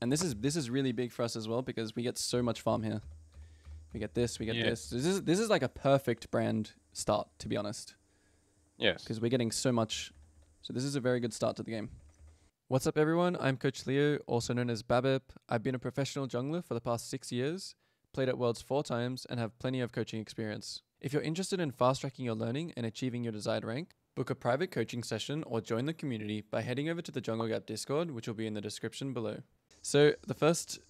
and this is this is really big for us as well because we get so much farm here. We get this, we get Yeah. this. This is this is like a perfect brand start, to be honest, Yes. because we're getting so much. So this is a very good start to the game. What's up, everyone? I'm Coach Leo, also known as Babip. I've been a professional jungler for the past six years, played at Worlds four times, and have plenty of coaching experience. If you're interested in fast tracking your learning and achieving your desired rank, book a private coaching session or join the community by heading over to the Jungle Gap Discord, which will be in the description below. So, the first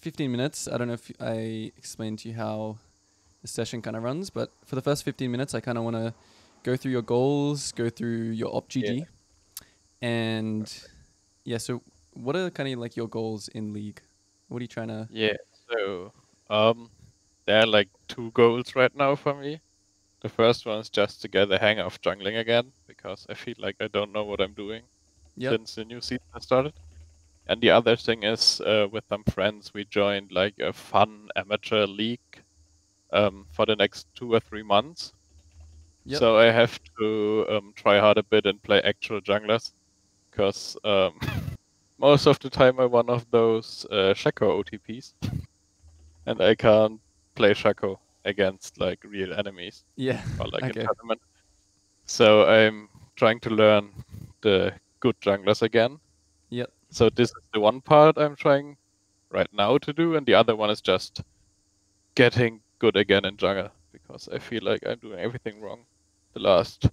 15 minutes, I don't know if I explained to you how the session kind of runs, but for the first 15 minutes, I kind of want to go through your goals, go through your op GG, and yeah. So, what are kind of like your goals in league? What are you trying to? Yeah. So, um, there are like two goals right now for me. The first one is just to get the hang of jungling again because I feel like I don't know what I'm doing Yep. since the new season has started. And the other thing is, uh, with some friends, we joined like a fun amateur league um, for the next two or three months. Yep. So I have to um, try hard a bit and play actual junglers, because um, most of the time I'm one of those uh, Shaco OTPs, and I can't play Shaco against like real enemies Yeah. or like Okay. a tournament. So I'm trying to learn the good junglers again. So this is the one part I'm trying right now to do, and the other one is just getting good again in jungle because I feel like I'm doing everything wrong the last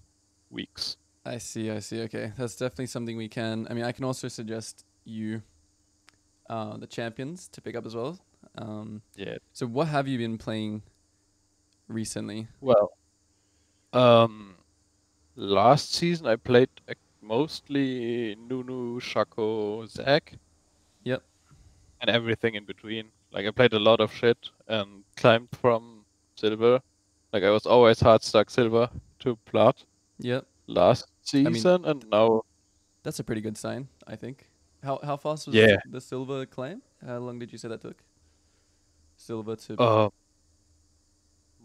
weeks. I see. I see. Okay, that's definitely something we can. I mean, I can also suggest you uh, the champions to pick up as well. Um, Yeah. so, what have you been playing recently? Well, um, last season I played uh, mostly Nunu, Shaco, Zac. Yep. And everything in between. Like I played a lot of shit and climbed from silver. Like I was always hard stuck silver to plat Yep, last mean- season, and now that's a pretty good sign, I think. How how fast was Yeah. the silver climb? How long did you say that took? Silver to uh,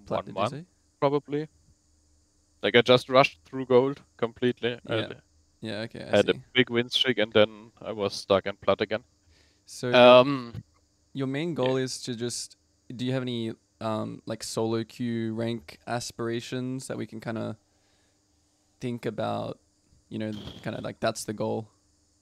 plat, one did month you say? probably. Like I just rushed through gold completely. Yeah, I Yeah. Okay. I had a big win streak, and then I was stuck in plat again. So your, Um, your main goal is to just. Do you have any um like solo queue rank aspirations that we can kind of think about? You know, kind of like that's the goal,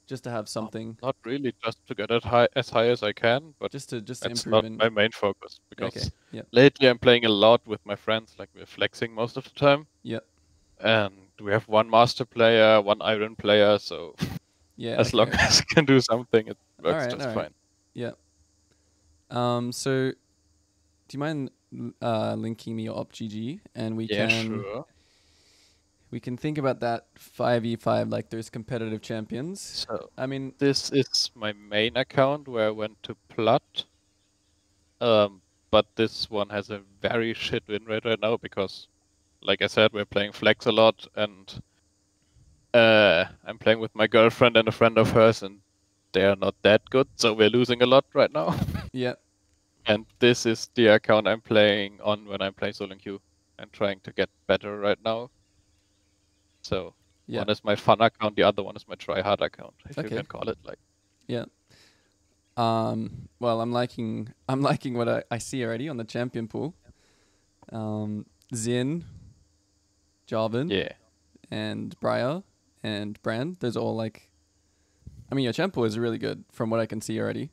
just to have something. Not really, just to get it high as high as I can, but just to just that's improve not in my main focus because okay yep lately I'm playing a lot with my friends, like we're flexing most of the time, Yeah. and we have one master player, one iron player, so yeah as long as I can do something, it works Alright, just alright. fine. Yeah. Um so do you mind uh linking me your op gg and we Yeah, can sure. we can think about that 5v5 like those competitive champions So i mean this is my main account where I went to plat. Um, but this one has a very shit win rate right now because, like I said, we're playing flex a lot, and uh, I'm playing with my girlfriend and a friend of hers, and they are not that good, so we're losing a lot right now. yeah and this is the account I'm playing on when I'm playing solo queue and trying to get better right now. So yeah one is my fun account, the other one is my try hard account, if Okay. you can call it like. Yeah. Um well i'm liking i'm liking what i, I see already on the champion pool um Xin jarvan Yeah. and Briar and Brand. Those are all like, I mean, your champ pool is really good from what I can see already.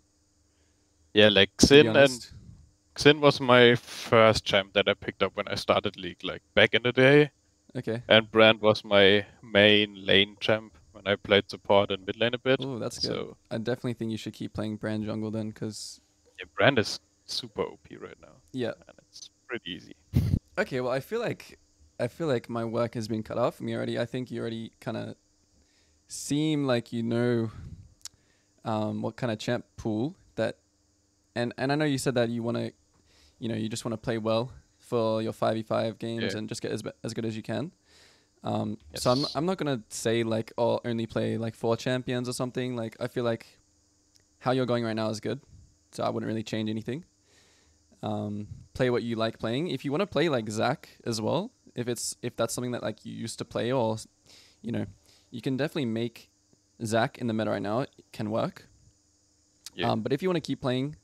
Yeah, like Xin and. Xin was my first champ that I picked up when I started League, like back in the day. Okay. And Brand was my main lane champ when I played support and mid lane a bit. Oh, that's good. So I definitely think you should keep playing Brand jungle then, because yeah, Brand is super OP right now, yeah. and it's pretty easy. Okay. Well, I feel like I feel like my work has been cut off from you already. I think you already kind of seem like you know um, what kind of champ pool that, and and I know you said that you want to, you know, you just want to play well for your five v five games Yeah. and just get as as good as you can. Um, So I'm I'm not gonna say like oh only play like four champions or something. Like I feel like how you're going right now is good, so I wouldn't really change anything. Um, play what you like playing. If you want to play like Zac as well, if it's if that's something that like you used to play or, you know, you can definitely make Zac in the meta right now. It can work. Yeah. Um, but if you want to keep playing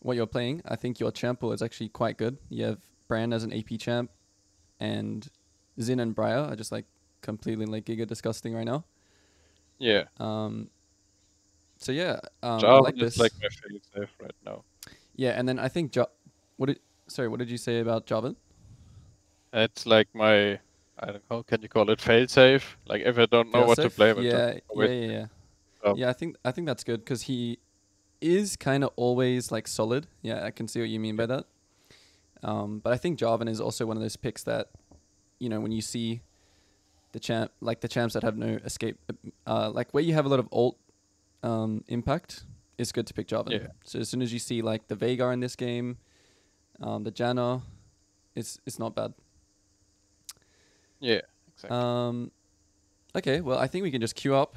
what you're playing, I think your champ pool is actually quite good. You have Brand as an AP champ, and Xin and Briar are just like completely like giga disgusting right now. Yeah. Um, so yeah, um, I like this. like my favorite right now. yeah, and then I think ja- what did sorry, what did you say about Jarvan? It's like my I don't know, can you call it fail safe? Like if I don't know what to play with, Yeah, yeah, yeah, yeah. Um, yeah, I think I think that's good because he is kind of always like solid. Yeah, I can see what you mean by that. Um, but I think Jarvan is also one of those picks that, you know, when you see the champ, like the champs that have no escape, uh, like where you have a lot of ult um, impact, it's good to pick Jarvan. Yeah. So as soon as you see like the Veigar in this game, um, the Janna, it's it's not bad. Yeah, exactly. Um, okay, well, I think we can just queue up.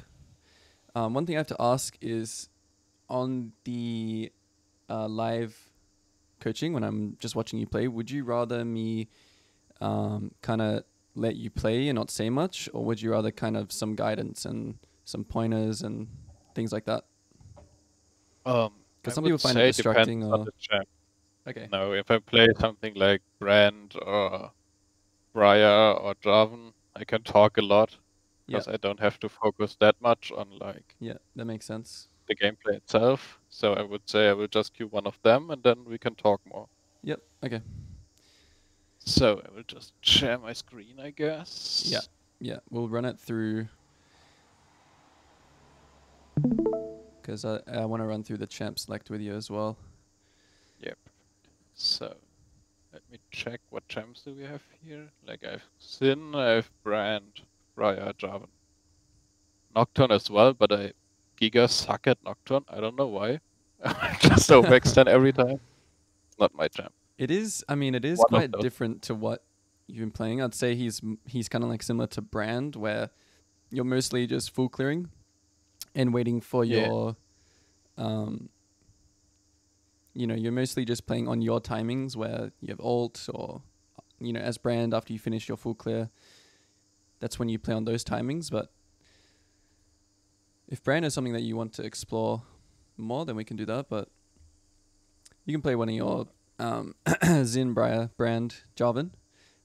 Um, one thing I have to ask is on the uh, live coaching when I'm just watching you play, would you rather me um, kind of let you play and not say much, or would you rather kind of some guidance and some pointers and things like that? um, 'cause I some people find it distracting or- Okay. No, if I play something like Brand or Briar or Jarvan, I can talk a lot Yeah. because I don't have to focus that much on like Yeah, that makes sense. the gameplay itself. So I would say I will just queue one of them and then we can talk more. Yep. Okay. So I will just share my screen, I guess. Yeah. Yeah, we'll run it through because I, I want to run through the champ select with you as well. Yep. So me check what champs do we have here. Like I have Xin, I have Brand, Briar, Jarvan. Nocturne as well, but I Giga suck at Nocturne. I don't know why. just overextend every time. Not my champ. It is. I mean, it is One quite different to what you've been playing. I'd say he's he's kind of like similar to Brand, where you're mostly just full clearing and waiting for Yeah. your, um, you know, you're mostly just playing on your timings where you have ult or, you know, as Brand after you finish your full clear. That's when you play on those timings. But if Brand is something that you want to explore more, then we can do that. But you can play one of your um, Xin, Brand, Jarvan.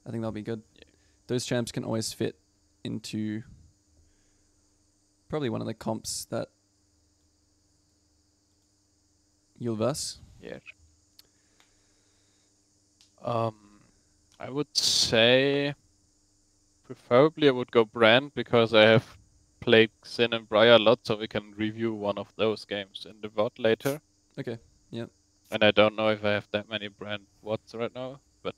I think that'll be good. Yeah. Those champs can always fit into probably one of the comps that you'll verse. Yeah. Um, I would say preferably I would go Brand because I have played Xin and Briar a lot, so we can review one of those games in the VOD later. Okay. Yeah. And I don't know if I have that many Brand Wats right now, but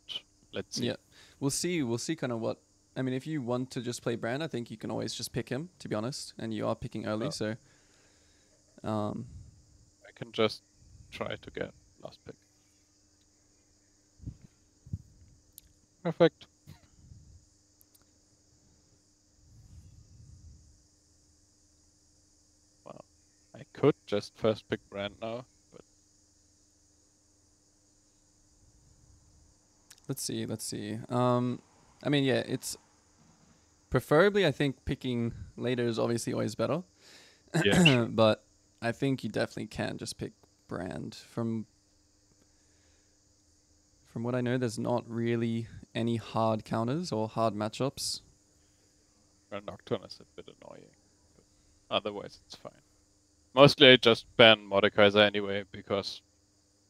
let's see. Yeah. We'll see. We'll see kind of what. I mean, if you want to just play Brand, I think you can always just pick him, to be honest. And you are picking early, Oh. so. Um, I can just try to get last pick. Perfect. Well, I could just first pick Brand now, but Let's see. Let's see. Um, I mean, yeah, it's preferably. I think picking later is obviously always better. Yeah, but I think you definitely can just pick brand from. From what I know, there's not really any hard counters or hard matchups. Brand Nocturne is a bit annoying. Otherwise, it's fine. Mostly, I just ban Mordekaiser anyway because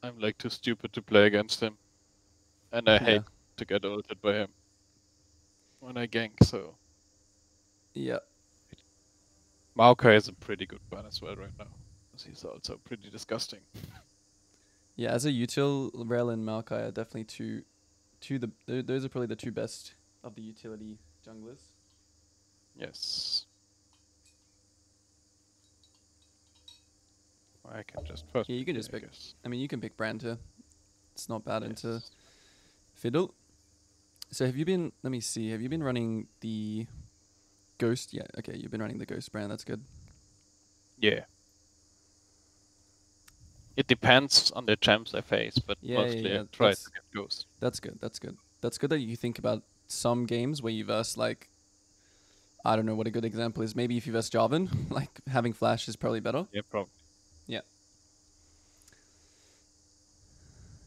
I'm like too stupid to play against him, and I hate to get ulted by him when I gank. So Yeah. Maokai is a pretty good ban as well right now. 'Cause He's uh, also pretty disgusting. Yeah, as a util, Rell and Maokai are definitely two, two the tho- those are probably the two best of the utility junglers. Yes. I can just first. Yeah, you can just pick- guess. I mean, you can pick brand too. It's not bad into fiddle. So have you been? Let me see. Have you been running the ghost? Yeah. Okay, you've been running the ghost brand. That's good. Yeah. It depends on the champs I face, but Yeah, yeah, mostly yeah, I try that's- to get Ghost. That's good. That's good. That's good that you think about some games where you verse like. I don't know what a good example is. Maybe if you verse Jarvan, like having flash is probably better. Yeah, probably. Yeah.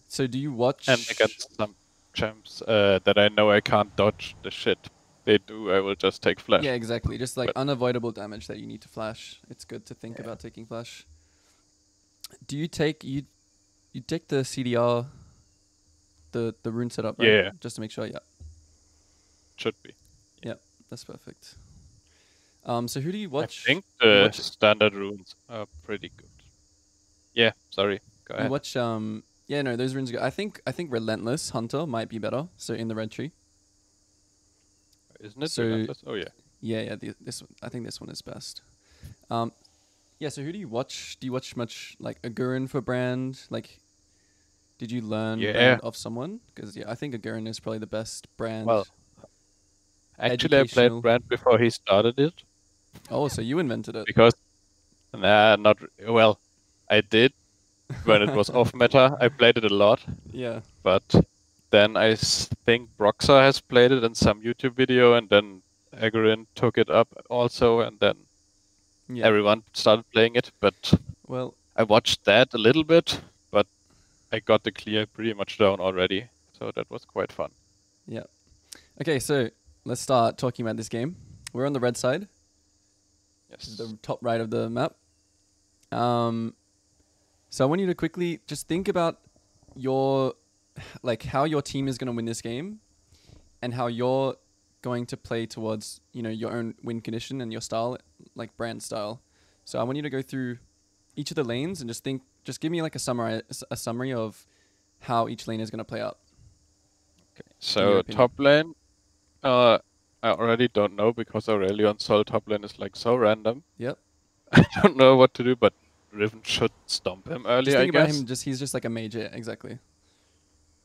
So do you watch? And against some champs uh, that I know I can't dodge the shit they do, I will just take flash. Yeah, exactly. Just like But- unavoidable damage that you need to flash. It's good to think Yeah. about taking flash. Do you take you you take the CDR the the rune setup, right? Yeah. Just to make sure, yeah. Should be. Yeah, that's perfect. Um so who do you watch? I think the watch- standard runes are pretty good. Yeah, sorry. Go you ahead. watch um yeah, no, those runes are good. I think I think Relentless Hunter might be better. So in the red tree. Isn't it? so- Relentless? Oh yeah. Yeah, yeah, the, this one, I think this one is best. Um yeah, so who do you watch? Do you watch much like Agurin for brand? Like did you learn Yeah. brand of someone? Because yeah, I think Agurin is probably the best brand. Well, Actually, I played Brand before he started it oh, so you invented it. because, nah, not well. I did when it was off meta. I played it a lot, Yeah. but then I think Broxah has played it in some YouTube video, and then Agurin took it up also, and then Yeah. everyone started playing it. But well, I watched that a little bit, but I got the clear pretty much down already, so that was quite fun. Yeah. Okay, so let's start talking about this game. We're on the red side, Yes. the top right of the map. Um, so I want you to quickly just think about your, like, how your team is going to win this game, and how you're going to play towards, you know, your own win condition and your style, like brand style. So I want you to go through each of the lanes and just think, just give me like a summary, a summary of how each lane is going to play out. Okay. So top lane, uh, I already don't know because Aurelion Sol top lane is like so random. Yep. I don't know what to do, but Riven should stomp him early, Just I think about guess. him. Just he's just like a mage. Yeah, exactly.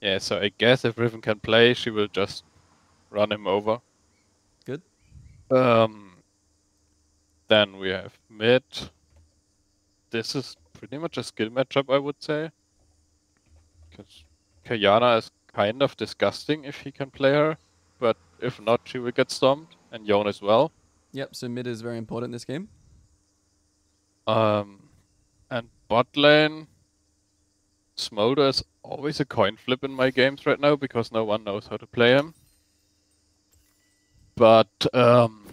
Yeah, so I guess if Riven can play, she will just run him over. Um. Then we have mid. This is pretty much a skill matchup, I would say. Because Qiyana is kind of disgusting if he can play her, but if not, she will get stomped, and Yone as well. Yep. So mid is very important in this game. Um, and bot lane, Smolder is always a coin flip in my games right now because no one knows how to play him. But um,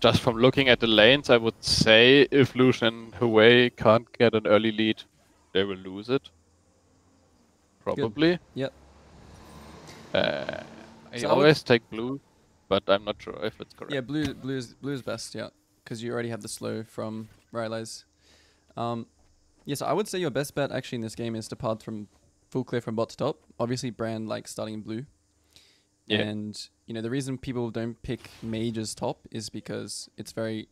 just from looking at the lanes, I would say if Lucian and Huawei can't get an early lead, they will lose it. Probably. Yep. Uh, I So I would- always take blue, but I'm not sure if it's correct. Yeah, blue blue is blue is best. Yeah, because you already have the slow from Rylai's. Um, yes, I would say your best bet actually in this game is to path from full clear from bot to top. Obviously, brand like starting in blue. Yeah. And you know the reason people don't pick mage as top is because it's very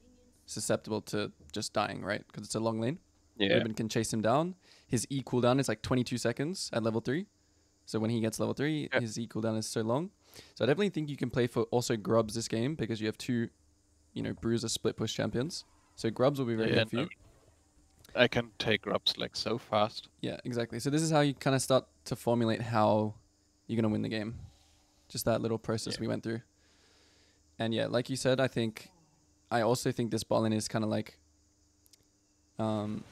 susceptible to just dying, right? Because it's a long lane. yeah. Riven can chase him down. His E cooldown is like 22 seconds at level 3. So when he gets level 3, Yeah. his E cooldown is so long. So I definitely think you can play for also Grubs this game because you have two, you know, Bruiser split push champions. So Grubs will be very Yeah, good for you. I can take Grubs like so fast. Yeah, exactly. So this is how you kind of start to formulate how you're going to win the game. Just that little process Yeah. we went through. And yeah, like you said, I think I also think this ball lane is kind of like um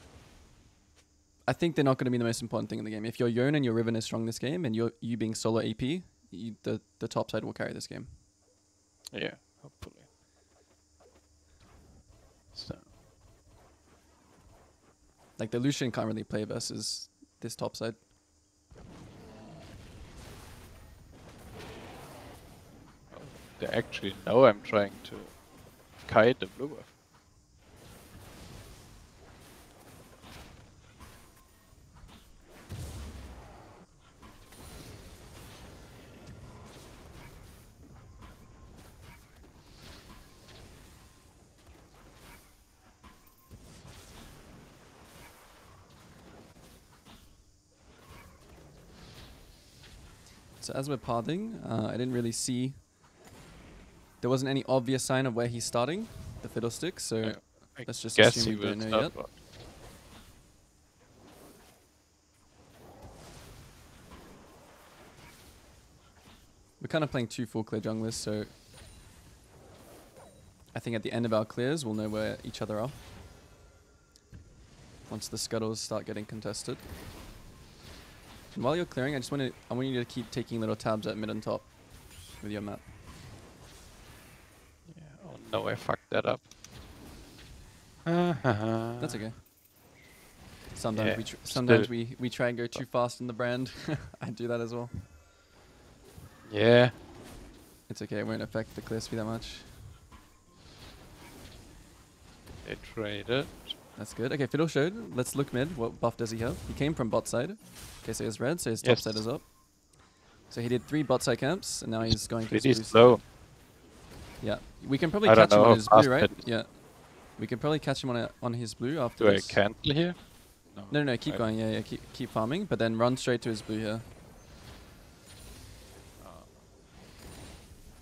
I think they're not going to be the most important thing in the game. If your Yone and your Riven is strong this game and you're you being solo AP, you, the the top side will carry this game. Yeah, hopefully. So Like the Lucian can't really play versus this top side. Actually now I'm trying to kite the blue buff. So as we're pathing, uh, I didn't really see. There wasn't any obvious sign of where he's starting, the fiddlestick. So Yeah, let's just assume we don't know yet. Up. We're kind of playing two full clear junglers, so I think at the end of our clears, we'll know where each other are. Once the scuttles start getting contested. And while you're clearing, I just want to I want you to keep taking little tabs at mid and top with your map. Oh no, I fucked that up. That's okay. Sometimes Yeah, we tr- sometimes we we try and go too fast in the brand. I do that as well. Yeah. It's okay. It won't affect the clear speed that much. They traded. That's good. Okay, Fiddle showed. Let's look mid. What buff does he have? He came from bot side. Okay, so he's red, so his top side is up. So he did three bot side camps, and now he's going to Pretty side. Slow. Yeah, we can probably I catch him on his blue, right? it is. Yeah, we can probably catch him on a, on his blue after Do I this. cancel here? No, no, no, keep I- going. Yeah, yeah, keep keep farming, but then run straight to his blue here. Uh,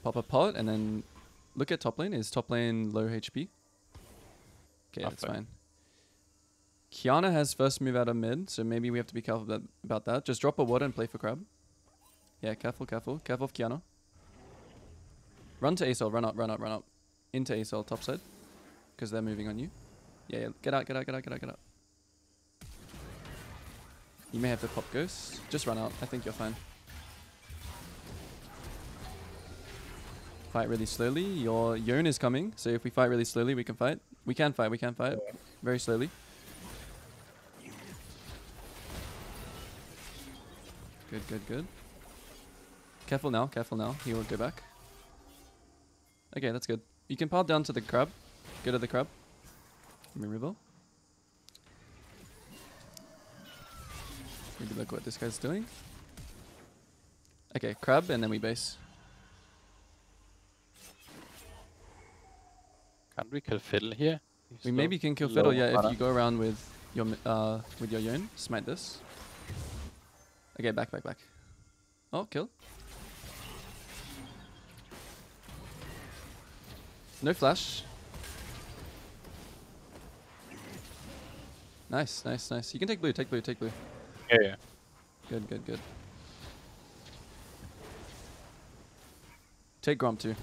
Pop a pot, and then look at top lane. Is top lane low HP? Okay, that's fine. Qiyana has first move out of mid, so maybe we have to be careful about that. Just drop a water and play for crab. Yeah, careful, careful. Careful of Qiyana. Run to ASOL, run up, run up, run up. Into ASOL, topside. Because they're moving on you. Yeah, yeah, get out, get out, get out, get out, get out. You may have to pop ghost. Just run out, I think you're fine. Fight really slowly. Your Yone is coming, so if we fight really slowly, we can fight. We can fight, we can fight. Very slowly. Good, good, good. Careful now, careful now. He won't go back. Okay, that's good. You can pop down to the crab. Go to the crab. Removal. Maybe look what this guy's doing. Okay, crab, and then we base. Can't we kill Fiddle here? He's We maybe can kill Fiddle, yeah, mana. if you go around with your uh with your Yone. Smite this. Okay, back, back, back. Oh, kill. No flash. Nice, nice, nice. You can take blue, take blue, take blue. Yeah, yeah. Good, good, good. Take Gromp too.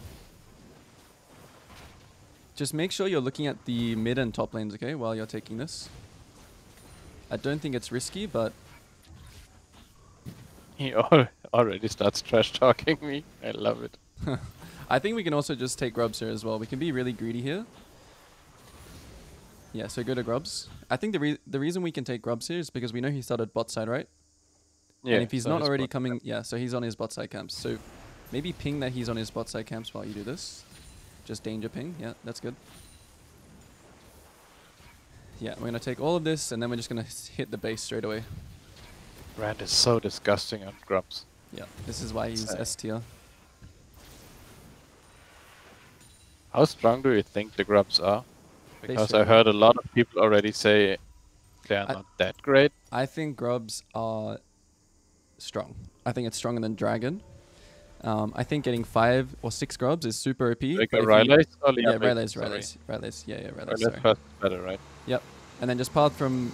Just make sure you're looking at the mid and top lanes, okay, while you're taking this. I don't think it's risky, but He already starts trash talking me. I love it. I think we can also just take Grubs here as well. We can be really greedy here. Yeah, so go to Grubs. I think the re- the reason we can take Grubs here is because we know he started bot side, right? Yeah. and if he's so not already bot- coming, yeah, so he's on his bot side camps. So maybe ping that he's on his bot side camps while you do this. Just danger ping. Yeah, that's good. Yeah, we're gonna take all of this and then we're just gonna hit the base straight away. Rand is so disgusting on Grubs. Yeah, this is why he's Same. S tier. How strong do you think the Grubs are? Because I heard a lot of people already say they're I- not that great. I think Grubs are strong. I think it's stronger than Dragon. Um, I think getting five or six Grubs is super OP. Like a Rylai's or Yeah, Rylai's, sorry. Rylai's, Rylai's. Yeah, yeah. Rylai's Sorry. first is better, right? Yep. And then just path from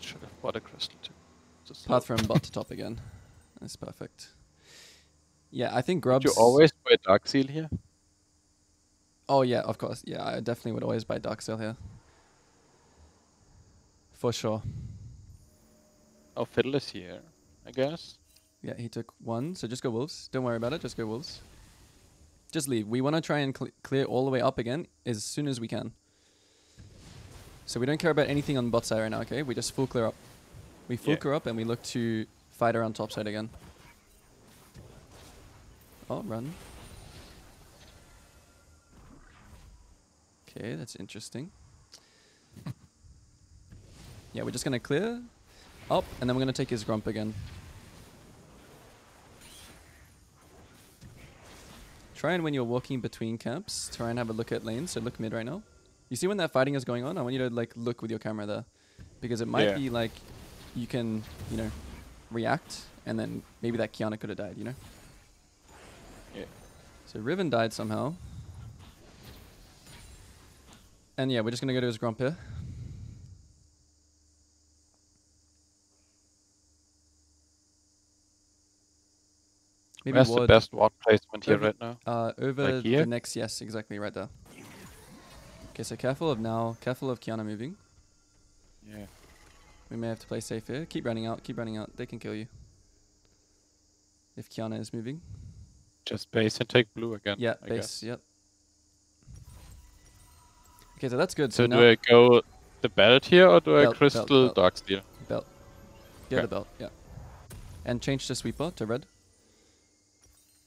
Should have bought a crystal too. Just path from bot to top again. That's perfect. Yeah, I think Grubs. you always buy Dark Seal here? Oh yeah, of course. Yeah, I definitely would always buy Dark Seal here. For sure. Oh, Fiddle is here, I guess. Yeah, he took one, so just go Wolves. Don't worry about it, just go Wolves. Just leave. We want to try and cle clear all the way up again as soon as we can. So we don't care about anything on bot side right now, okay? We just full clear up. We full Yeah. clear up and we look to fight around top side again. Oh, run. Okay, that's interesting. yeah, we're just gonna clear up, and then we're gonna take his gromp again. Try and when you're walking between camps, try and have a look at lanes. So look mid right now. You see when that fighting is going on? I want you to like look with your camera there, because it might Yeah. be like you can, you know, react, and then maybe that Qiyana could have died. You know. Yeah. So Riven died somehow. And yeah, we're just gonna go to his gromp here. Maybe Where's the best ward placement here Over- right now? uh, over Like here? the next, yes, exactly, right there. Okay, so careful of now, careful of Qiyana moving. Yeah. We may have to play safe here. Keep running out. Keep running out. They can kill you. If Qiyana is moving. Just base and take blue again. Yeah, I base. guess. Yep. Okay, so that's good. So, So, do I go the belt here or do I Belt, belt, crystal belt. dark seal? belt. Get Okay. the belt. Yeah. And change the sweeper to red.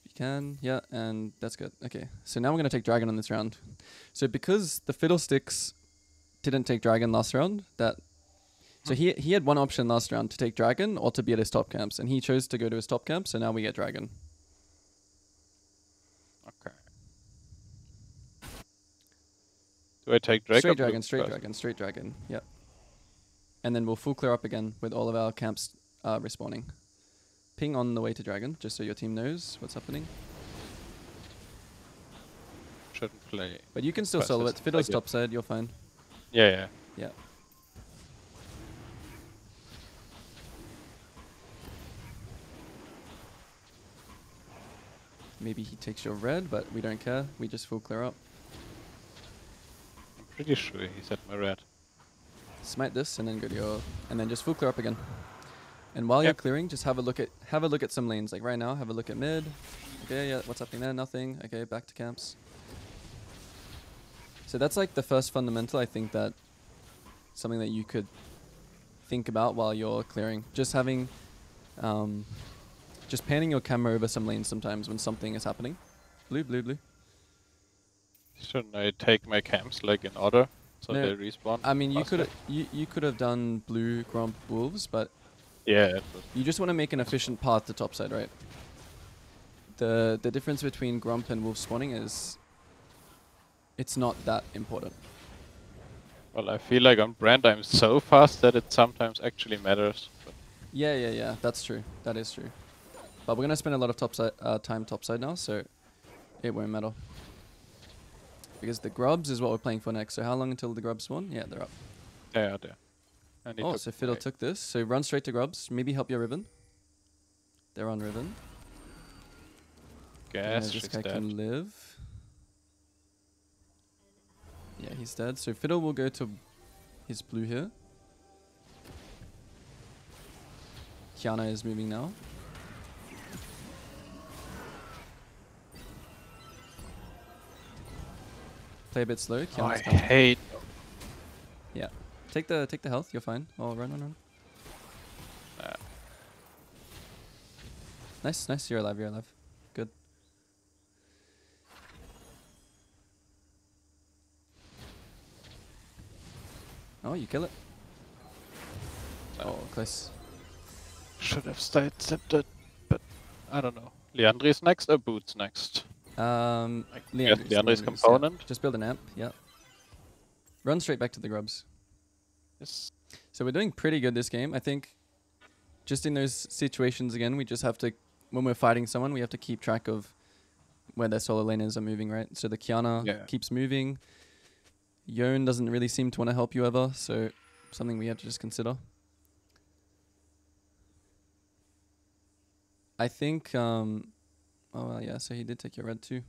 If you can. Yeah, and that's good. Okay. So now we're gonna take dragon on this round. So because the fiddlesticks didn't take dragon last round, that so he he had one option last round to take dragon or to be at his top camps, and he chose to go to his top camp. So now we get dragon. Okay. Do I take dragon? straight dragon, straight first? dragon, straight dragon. Yep. And then we'll full clear up again with all of our camps uh, respawning. Ping on the way to dragon, just so your team knows what's happening. Shouldn't play. But you can still Fast solo it. Fiddle's top side, you're fine. Yeah, yeah. Yeah. Maybe he takes your red, but we don't care. We just full clear up. Pretty sure he said my red. Smite this and then go to your and then just full clear up again. And while you're clearing, just have a look at have a look at some lanes. Like right now, have a look at mid. Okay, yeah, what's happening there? Nothing. Okay, back to camps. So that's like the first fundamental I think that something that you could think about while you're clearing. Just having um just panning your camera over some lanes sometimes when something is happening. Blue, blue, blue. Shouldn't I take my camps like in order so No, they respawn? I mean, you could you you could have done blue, gromp, wolves, but Yeah, You just want to make an efficient path to topside, right? The the difference between Gromp and Wolf spawning is it's not that important. Well, I feel like on Brand I'm so fast that it sometimes actually matters. Yeah, yeah, yeah. That's true. That is true. But we're gonna spend a lot of topside uh, time topside now, so it won't matter. Because the grubs is what we're playing for next. So how long until the grubs spawn? Yeah, they're up. yeah, there. And Oh, so Fiddle took this. So run straight to grubs. Maybe help your Riven. They're on Riven. Guess this guy dead. can live. Yeah, he's dead. So Fiddle will go to his blue here. Qiyana is moving now. Play a bit slow. Oh, I hate. Yeah. Take the take the health, you're fine. Oh run run run. Nah. Nice, nice, you're alive, you're alive. Good. Oh, you kill it. Oh, close. Should have stayed it, but I don't know. Liandry's next or Boots next? Um, I guess Liandry's, Liandry's Liandry's, yeah. component. Just build an amp, yeah. Run straight back to the grubs. Yes. So we're doing pretty good this game. I think just in those situations again, we just have to when we're fighting someone, we have to keep track of where their solo laners are moving, right? So the Qiyana Yeah. keeps moving. Yone doesn't really seem to want to help you ever, so something we have to just consider. I think um oh well yeah, so he did take your red too.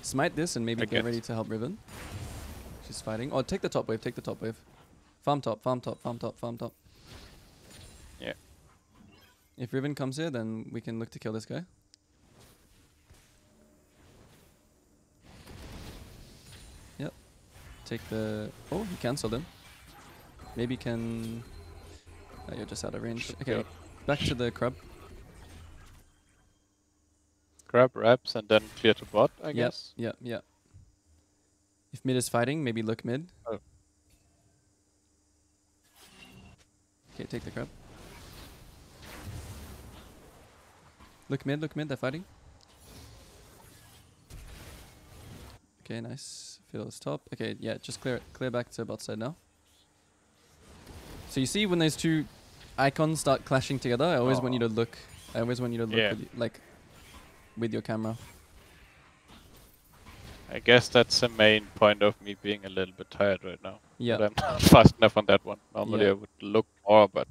Smite this and maybe I get ready to help Riven. She's fighting. Oh, take the top wave, take the top wave. Farm top, farm top, farm top, farm top. Yeah. If Riven comes here, then we can look to kill this guy. Yep. Take the... Oh, he cancelled him. Maybe can... Oh, you're just out of range. Okay, back to the crab. Grab wraps and then clear to bot, I Yep, guess. yep, yep. If mid is fighting, maybe look mid. Oh. Okay, take the crab. Look mid, look mid, they're fighting. Okay, nice. Fiddle's top. Okay, yeah, just clear it. Clear back to bot side now. So you see when those two icons start clashing together, I always want you to look. I always want you to look Yeah. with, like with your camera. I guess that's the main point of me being a little bit tired right now. Yeah. But I'm not fast enough on that one. Normally Yeah. I would look more, but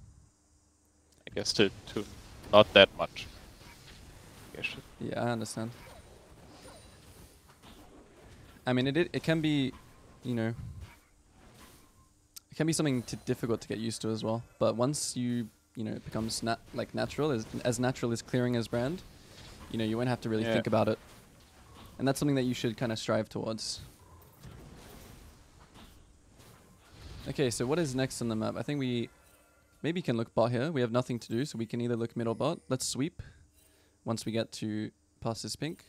I guess to, to not that much. I guess Yeah, I understand. I mean, it, it it can be, you know, it can be something difficult to get used to as well. But once you you know it becomes nat- like natural as as natural as clearing as brand, you know you won't have to really Yeah. think about it, and that's something that you should kind of strive towards. Okay, so what is next on the map? I think we maybe can look bot here. We have nothing to do, so we can either look middle bot. Let's sweep once we get to past this pink.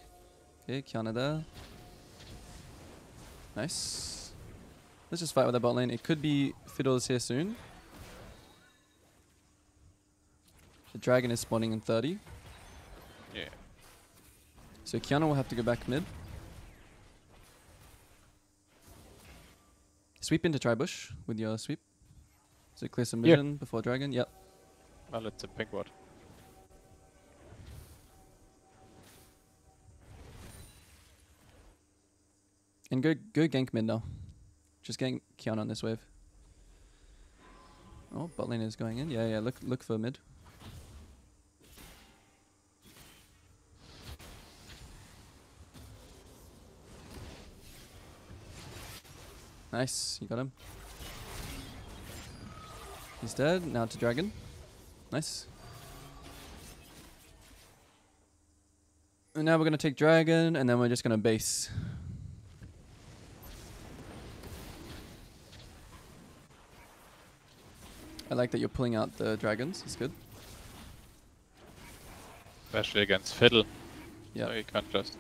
Okay, Qiyana there. Nice. Let's just fight with the bot lane. It could be Fiddles here soon. The dragon is spawning in 30. Yeah. So Qiyana will have to go back mid. Sweep into Tribush with your sweep. So clear some Yeah. vision before dragon. Yep. Well, let's a pink ward. And go go gank mid now. Just getting Qiyana on this wave. Oh, bot lane is going in. Yeah, yeah. Look look for mid. Nice, you got him. He's dead. Now to dragon. Nice. And now we're gonna take dragon, and then we're just gonna base. I like that you're pulling out the dragons. It's good. Especially against Fiddle. Yeah. So you can't just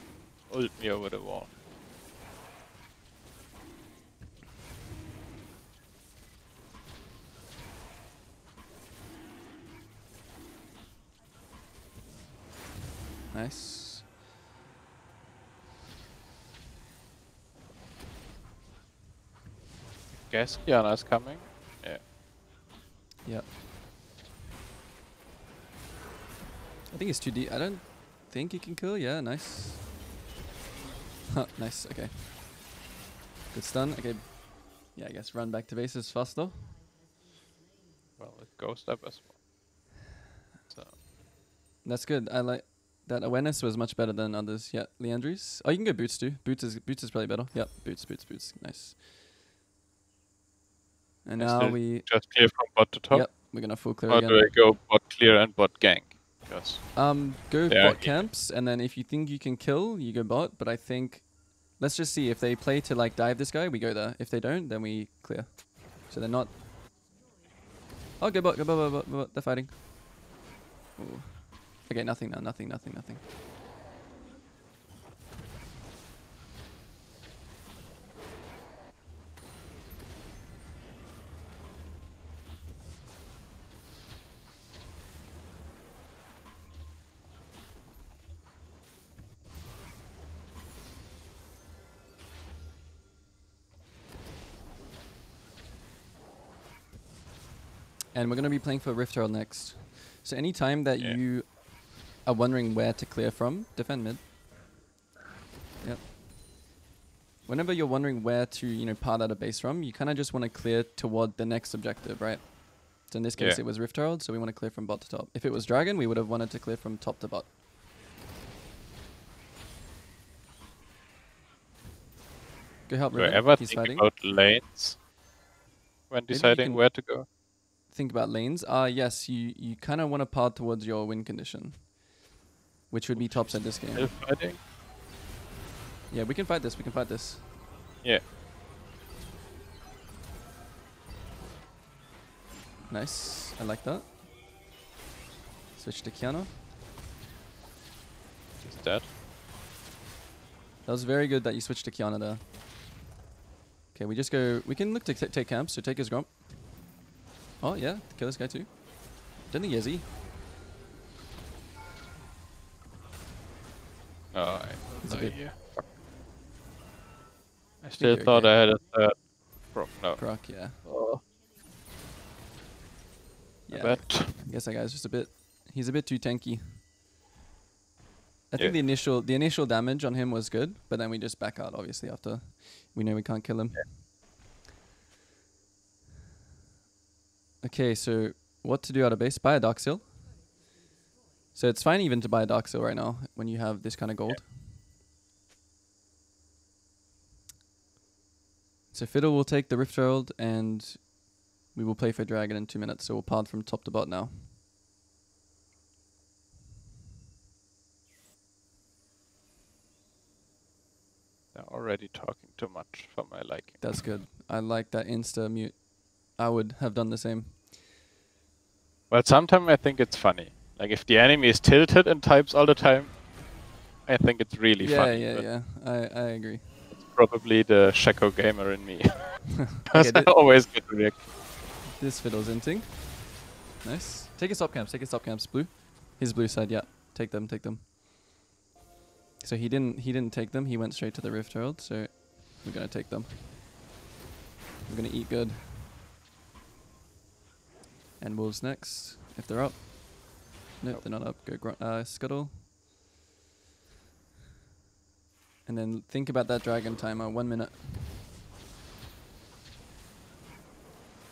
ult me over the wall. Nice. Guess Qiyana's coming. Yeah. Yep. I think it's too deep. I don't think he can kill. Yeah, nice. Huh, nice. Okay. Good stun. Okay. Yeah, I guess run back to base is faster. Well, it goes up as well. So That's good. I like that awareness was much better than others. Yeah, Liandry's. Oh, you can go boots too. Boots is boots is probably better. Yep, boots, boots, boots. Nice. And now we. just clear from bot to top. Yep, we're gonna full clear Or again. do I go bot clear and bot gank? Because Um, go bot camps, and then if you think you can kill, you go bot. But I think, let's just see if they play to like dive this guy, we go there. If they don't, then we clear. So they're not. Oh, go bot, go bot, bot, bot, bot. They're fighting. Ooh. Okay, nothing now, nothing, nothing, nothing. And we're going to be playing for Rift Herald next. So anytime that Yeah. you are wondering where to clear from, defend mid. Yep. Whenever you're wondering where to, you know, part out a base from, you kind of just want to clear toward the next objective, right? So in this case, Yeah. it was Rift Herald, so we want to clear from bot to top. If it was Dragon, we would have wanted to clear from top to bot. Go help do I ever He's think fighting. about lanes when deciding where to go? Think about lanes, uh yes, you you kind of want to part towards your win condition, which would be tops at this game. Yeah, we can fight this. We can fight this. Yeah. Nice. I like that. Switch to Qiyana. He's dead. That was very good that you switched to Qiyana there. Okay, we just go. We can look to take camps. So take his gromp. Oh yeah, kill this guy too. Didn't think Yezi. Oh, no, I It's a no bit- idea. Fuck. I still thought okay. I had a third. Bro, no. Croc, yeah. Oh, Yeah. I bet. I guess that guy's just a bit. He's a bit too tanky. I Yeah. think the initial the initial damage on him was good, but then we just back out obviously after we know we can't kill him. Okay, so what to do out of base? Buy a dark seal. So it's fine even to buy a dark seal right now when you have this kind of gold. So Fiddle will take the Rift Herald and we will play for Dragon in two minutes. So we'll path from top to bot now. They're already talking too much for my liking. That's good. I like that insta mute. I would have done the same. Well, sometimes I think it's funny. Like if the enemy is tilted and types all the time, I think it's really yeah, funny. yeah, but yeah. I, I agree. It's probably the Shaco gamer in me. Okay, I always get to react. this Fiddle's inting. Nice. Take his top camps. Take his top camps. Blue. His blue side. Yeah. Take them. Take them. So he didn't. He didn't take them. He went straight to the Rift Herald. So we're gonna take them. We're gonna eat good. And wolves next. If they're up. Nope, Nope. they're not up. Go gr- uh, scuttle. And then think about that dragon timer. One minute.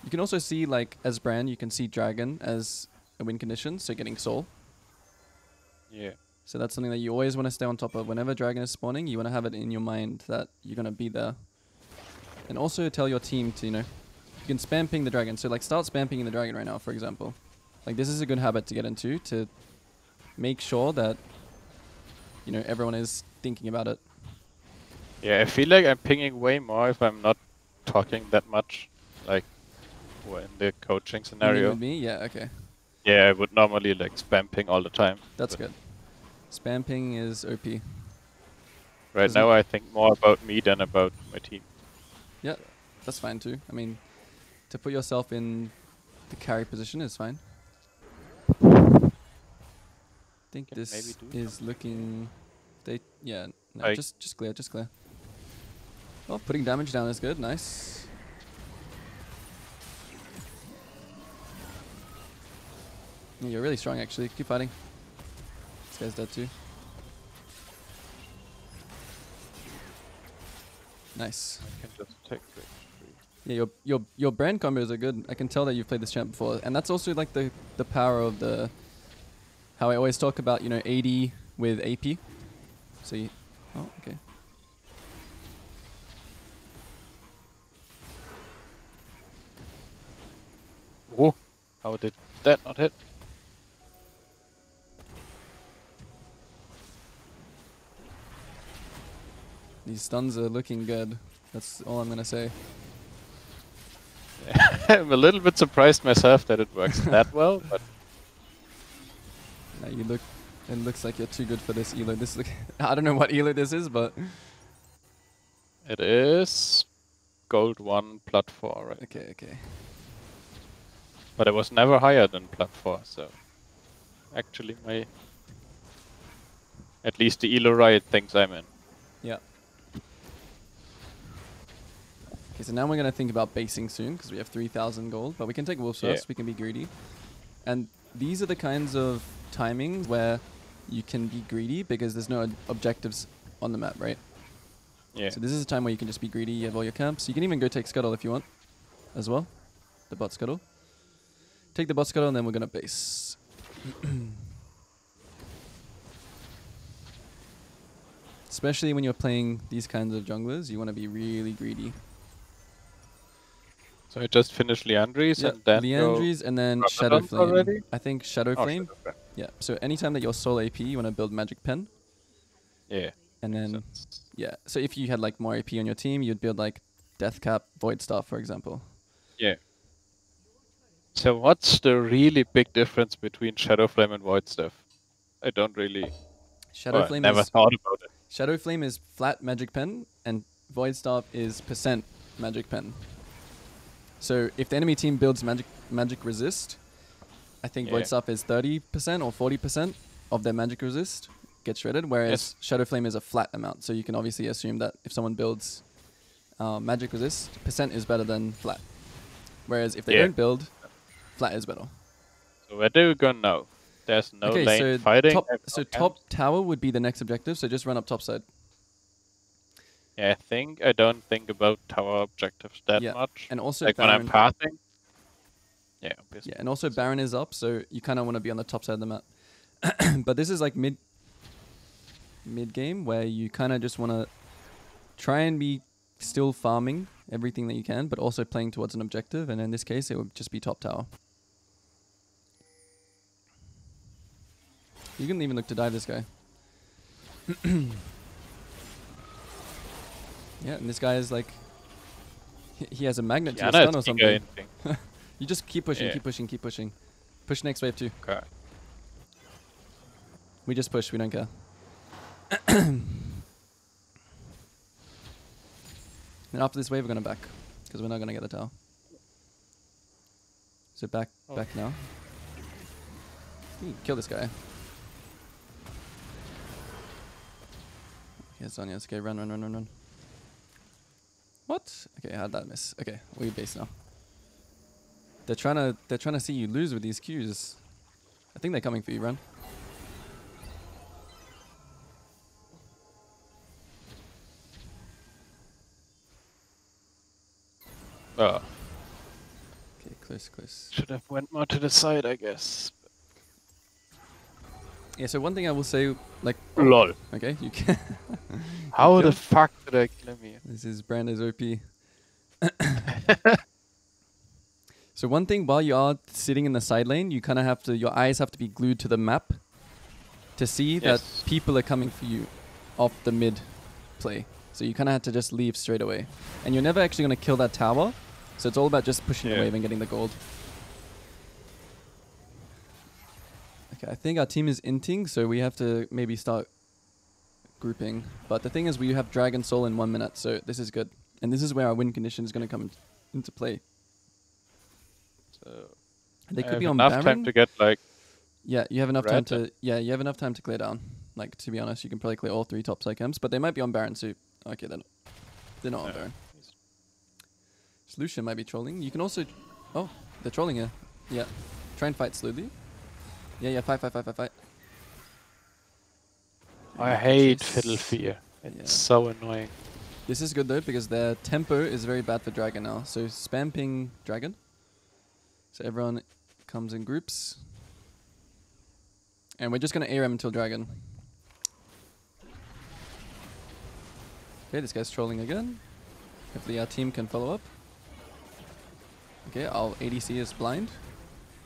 You can also see like as Brand, you can see dragon as a win condition, so getting soul. Yeah. So that's something that you always want to stay on top of. Whenever dragon is spawning, you want to have it in your mind that you're gonna be there. And also tell your team to you know, can spam ping the dragon. So like start spam pinging the dragon right now, for example. Like this is a good habit to get into to make sure that you know everyone is thinking about it. Yeah, I feel like I'm pinging way more if I'm not talking that much. Like, in the coaching You mean scenario. With me, yeah, okay, Yeah, I would normally like spam ping all the time. that's good. Spam ping is OP. Right Doesn't- now, I think more about me than about my team. Yeah, that's fine too. I mean, to put yourself in the carry position is fine. I think Can this maybe do is looking. They yeah no I- just just clear just clear. Oh, putting damage down is good. Nice. Yeah, you're really strong actually. Keep fighting. This guy's dead too. Nice. I can just take the Yeah, your your your brand combos are good. I can tell that you've played this champ before, and that's also like the the power of the. How I always talk about, you know, AD with AP. So you, oh okay. Oh, how did that not hit? These stuns are looking good. That's all I'm gonna say. I'm a little bit surprised myself that it works that well, but Now you look. It looks like you're too good for this elo. This look. I don't know what elo this is, but it is gold one, plat four, right? okay, okay. But it was never higher than plat four, so actually my at least the Elo Riot thinks I'm in. Yeah. Okay, so now we're gonna think about basing soon because we have 3,000 gold, but we can take wolves Yeah. first. We can be greedy, and these are the kinds of timings where you can be greedy because there's no objectives on the map, right? Yeah. So this is a time where you can just be greedy. You have all your camps. You can even go take scuttle if you want, as well. The bot scuttle. Take the bot scuttle, and then we're gonna base. Especially when you're playing these kinds of junglers, you want to be really greedy. So I just finished Liandry's Yeah, and then Liandry's and then Shadow Flame. already? I think Shadow Oh, Flame. Shadow Yeah. So anytime that you're soul AP, you want to build Magic Pen, Yeah. and then sense. yeah. So if you had like more AP on your team, you'd build like Death Cap, Void Staff, for example. Yeah. So what's the really big difference between Shadow Flame and Void Staff? I don't really. Shadow well, I Flame never is thought about it. Shadow Flame is flat Magic Pen, and Void Staff is percent Magic Pen. So if the enemy team builds Magic Magic Resist, I think Yeah. Void is thirty percent or forty percent of their Magic Resist gets shredded, whereas Yes. Shadow Flame is a flat amount. So you can obviously assume that if someone builds uh, Magic Resist, percent is better than flat. Whereas if they Yeah. don't build, flat is better. So where do we go now? There's no okay, lane so fighting. top, so top tower would be the next objective. So just run up top side. I think I don't think about tower objectives that Yeah, much. And also like when I'm passing. Yeah, obviously. Yeah, and also Baron is up, so you kind of want to be on the top side of the map. but this is like mid mid game where you kind of just want to try and be still farming everything that you can, but also playing towards an objective. And in this case, it would just be top tower. You can even look to dive this guy. yeah, and this guy is like, he, he has a magnet to Yeah, your no, stun or something. You just keep pushing, Yeah. keep pushing, keep pushing. Push next wave too. Okay. We just push, we don't care. and after this wave, we're gonna back because we're not gonna get the tower. So back, Oh. back now. Ooh, kill this guy. Okay, Zhonya's okay. Run, run, run, run, run. What? Okay, how'd that miss? Okay, we base now. They're trying to, they're trying to see you lose with these Qs. I think they're coming for you, run. Oh, ah. Okay, close, close. should have went more to the side, I guess. Yeah, so one thing I will say, like, Lol. okay, you can. How Okay. the fuck did I kill me? this is Brando's OP. so one thing, while you are sitting in the side lane, you kind of have to, your eyes have to be glued to the map to see Yes. that people are coming for you off the mid play. So you kind of have to just leave straight away. And you're never actually going to kill that tower. So it's all about just pushing the wave and getting the gold. Okay, I think our team is inting, so we have to maybe start grouping. But the thing is, we have Dragon Soul in one minute, so this is good. And this is where our win condition is going to come into play. So They could be on enough Baron. time to get like yeah, you have enough time to. Yeah, you have enough time to clear down. Like to be honest, you can probably clear all three top side camps, but they might be on Baron. So okay, they're not. They're not on No. Baron. Solution might be trolling. You can also. Oh, they're trolling here. Yeah, try and fight slowly. Yeah, yeah, fight, fight, fight, fight, fight. I hate Fiddle Fear. It's Yeah. so annoying. This is good though because their tempo is very bad for dragon now. So spam ping dragon. So everyone comes in groups. And we're just gonna ARM until dragon. Okay, this guy's trolling again. Hopefully our team can follow up. Okay, our ADC is blind.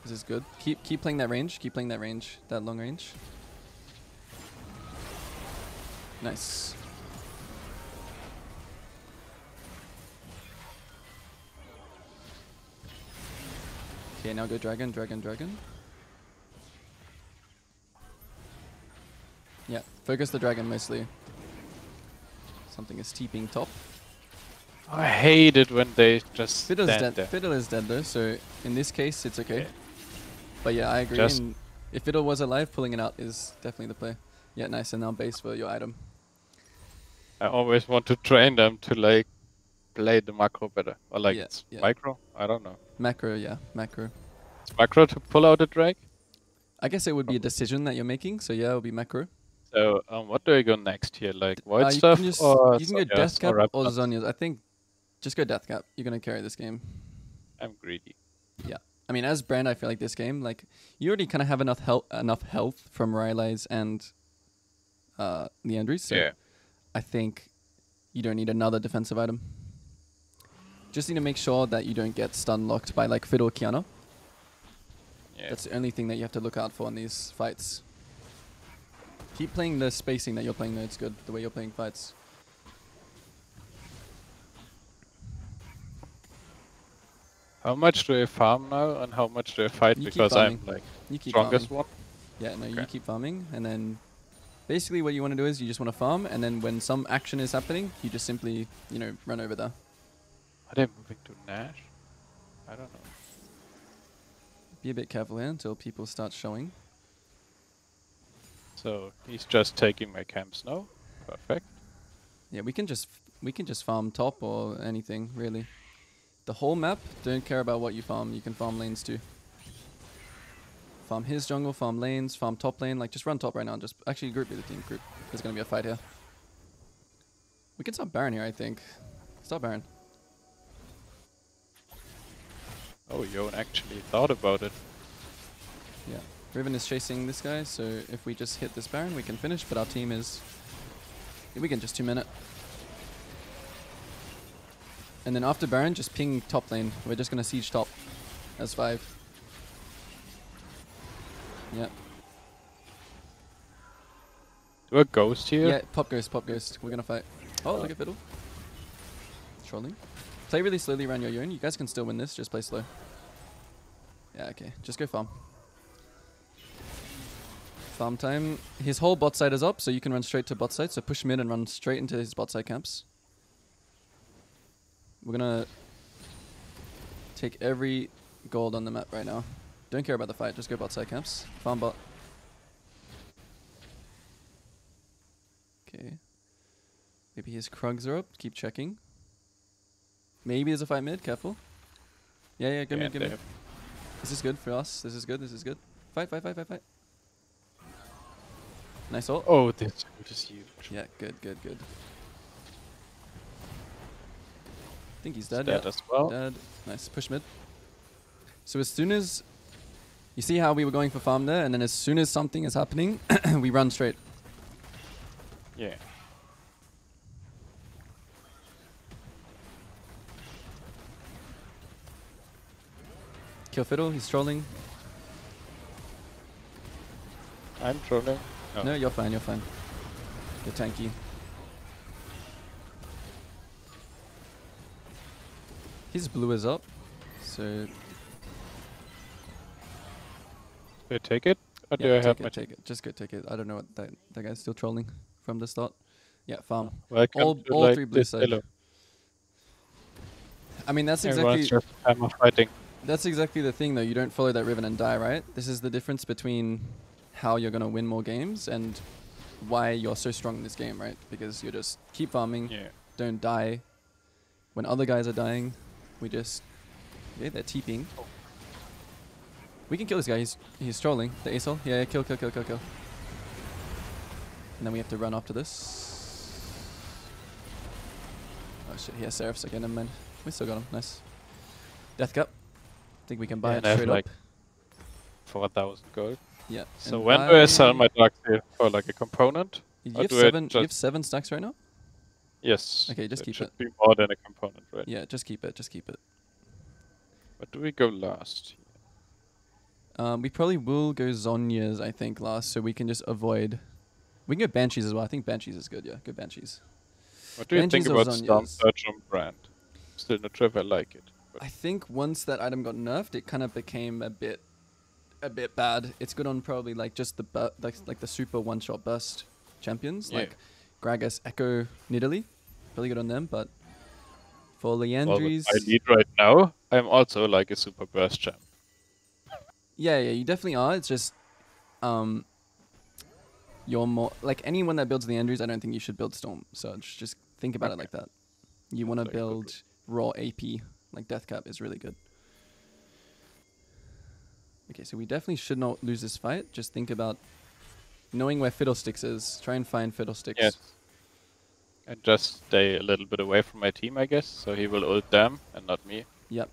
This is good. Keep keep playing that range. Keep playing that range. That long range. Nice. Okay, now go dragon, dragon, dragon. Yeah, focus the dragon mostly. Something is teeping top. I hate it when they just Fiddle is stand dead. there. Fiddle is dead though, so in this case it's okay. Yeah. But yeah, I agree. Just- and if Fiddle was alive, pulling it out is definitely the play. Yeah, nice. And now base for your item. I always want to train them to like play the macro better. Or like Yeah, it's yeah. micro? I don't know. Macro, yeah, macro. It's macro to pull out a drag. I guess it would be a decision that you're making. So yeah, it would be macro. So um, what do I go next here? Like void Uh, stuff just or you can go death cap or Zhonya's. I think just go death cap. You're gonna carry this game. I'm greedy. I mean, as brand, I feel like this game, like you already kind of have enough health, enough health from Rylai's and uh, Liandry's. So yeah. I think you don't need another defensive item. Just need to make sure that you don't get stun locked by like Fiddle Qiyana. Yeah. That's the only thing that you have to look out for in these fights. Keep playing the spacing that you're playing though, it's good, the way you're playing fights. How much do I farm now and how much do I fight You because I'm like You keep strongest farming. one? Yeah, no, you keep farming, and then basically what you want to do is you just want to farm, and then when some action is happening, you just simply, you know, run over there. Are they moving to Nash? I don't know. Be a bit careful here until people start showing. So he's just taking my camps now. Perfect. Yeah, we can just we can just farm top or anything really. The whole map, don't care about what you farm. You can farm lanes too. Farm his jungle, farm lanes, farm top lane. Like just run top right now. Just actually group with the team. Group. There's gonna be a fight here. We can stop Baron here, I think. Stop Baron. Oh, Yon actually thought about it. Yeah. Riven is chasing this guy, so if we just hit this Baron, we can finish. But our team is. We can just two minute. And then after Baron, just ping top lane. We're just gonna siege top as five. Yep. Do a ghost here. Yeah, pop ghost, pop ghost. We're gonna fight. Oh, look at Fiddle. Trolling. Play really slowly around your Yone. You guys can still win this, just play slow. Yeah, okay. Just go farm. Farm time. His whole bot side is up, so you can run straight to bot side. So push mid and run straight into his bot side camps. We're gonna take every gold on the map right now. Don't care about the fight, just go bot side camps. Farm bot. Okay. Maybe his Krugs are up. Keep checking. Maybe there's a fight mid. Careful. Yeah, yeah, go Yeah, mid, they mid. have- This is good for us. This is good. This is good. Fight, fight, fight, fight, fight. Nice ult. Oh, this is huge. Yeah, good, good, good. I think he's He's dead. dead yeah. as well. Dead. Nice. Push mid. So as soon as you see how we were going for farm there, and then as soon as something is happening, we run straight. Yeah. Kill Fiddle. He's trolling. I'm trolling. Oh. No, you're fine. You're fine. You're tanky. His blue is up, so Do I take it? Or do I have it, my take it. Just go take it. I don't know what that that guy's still trolling from the start. Yeah, farm. Welcome all- to all like three blue side. I mean, that's exactly time of fighting. that's exactly the thing though. You don't follow that Riven and die, right? This is the difference between how you're gonna win more games and why you're so strong in this game, right? Because you just keep farming, Yeah. don't die. When other guys are dying, we just okay, they're TPing. Oh. We can kill this guy. He's he's trolling the ASOL. Yeah, yeah, kill, kill, kill, kill, kill. And then we have to run after this. Oh shit, he has Seraphs again, never mind. We still got him. Nice. Death Cap. I think we can buy Yeah, it and straight like, up. 4,000 gold. Yeah. So and when do I sell my dark here for like a component? You have seven. You have seven stacks right now. Yes. Okay, just it keep should it. be more than a component, right? Yeah, just keep it. Just keep it. But do we go last? Um, we probably will go Zhonya's, I think, last, so we can just avoid. We can go Banshees as well. I think Banshees is good. Yeah, go Banshees. What do you think about Storm? Surge on brand? Still not sure if I like it. I think once that item got nerfed, it kind of became a bit, a bit bad. It's good on probably like just the like like the super one shot burst champions Yeah. like Gragas, Ekko, Nidalee, really good on them. But for well, with I need right now. I'm also like a super burst champ. yeah, yeah, you definitely are. It's just, um, you're more like anyone that builds Liandry's. I don't think you should build Storm Surge. Just think about it like that. You want to good build raw AP. Like Death Cap is really good. Okay, so we definitely should not lose this fight. Just think about knowing where Fiddlesticks is. Try and find Fiddlesticks. Yes. And just stay a little bit away from my team, I guess. So he will ult them and not me. Yep.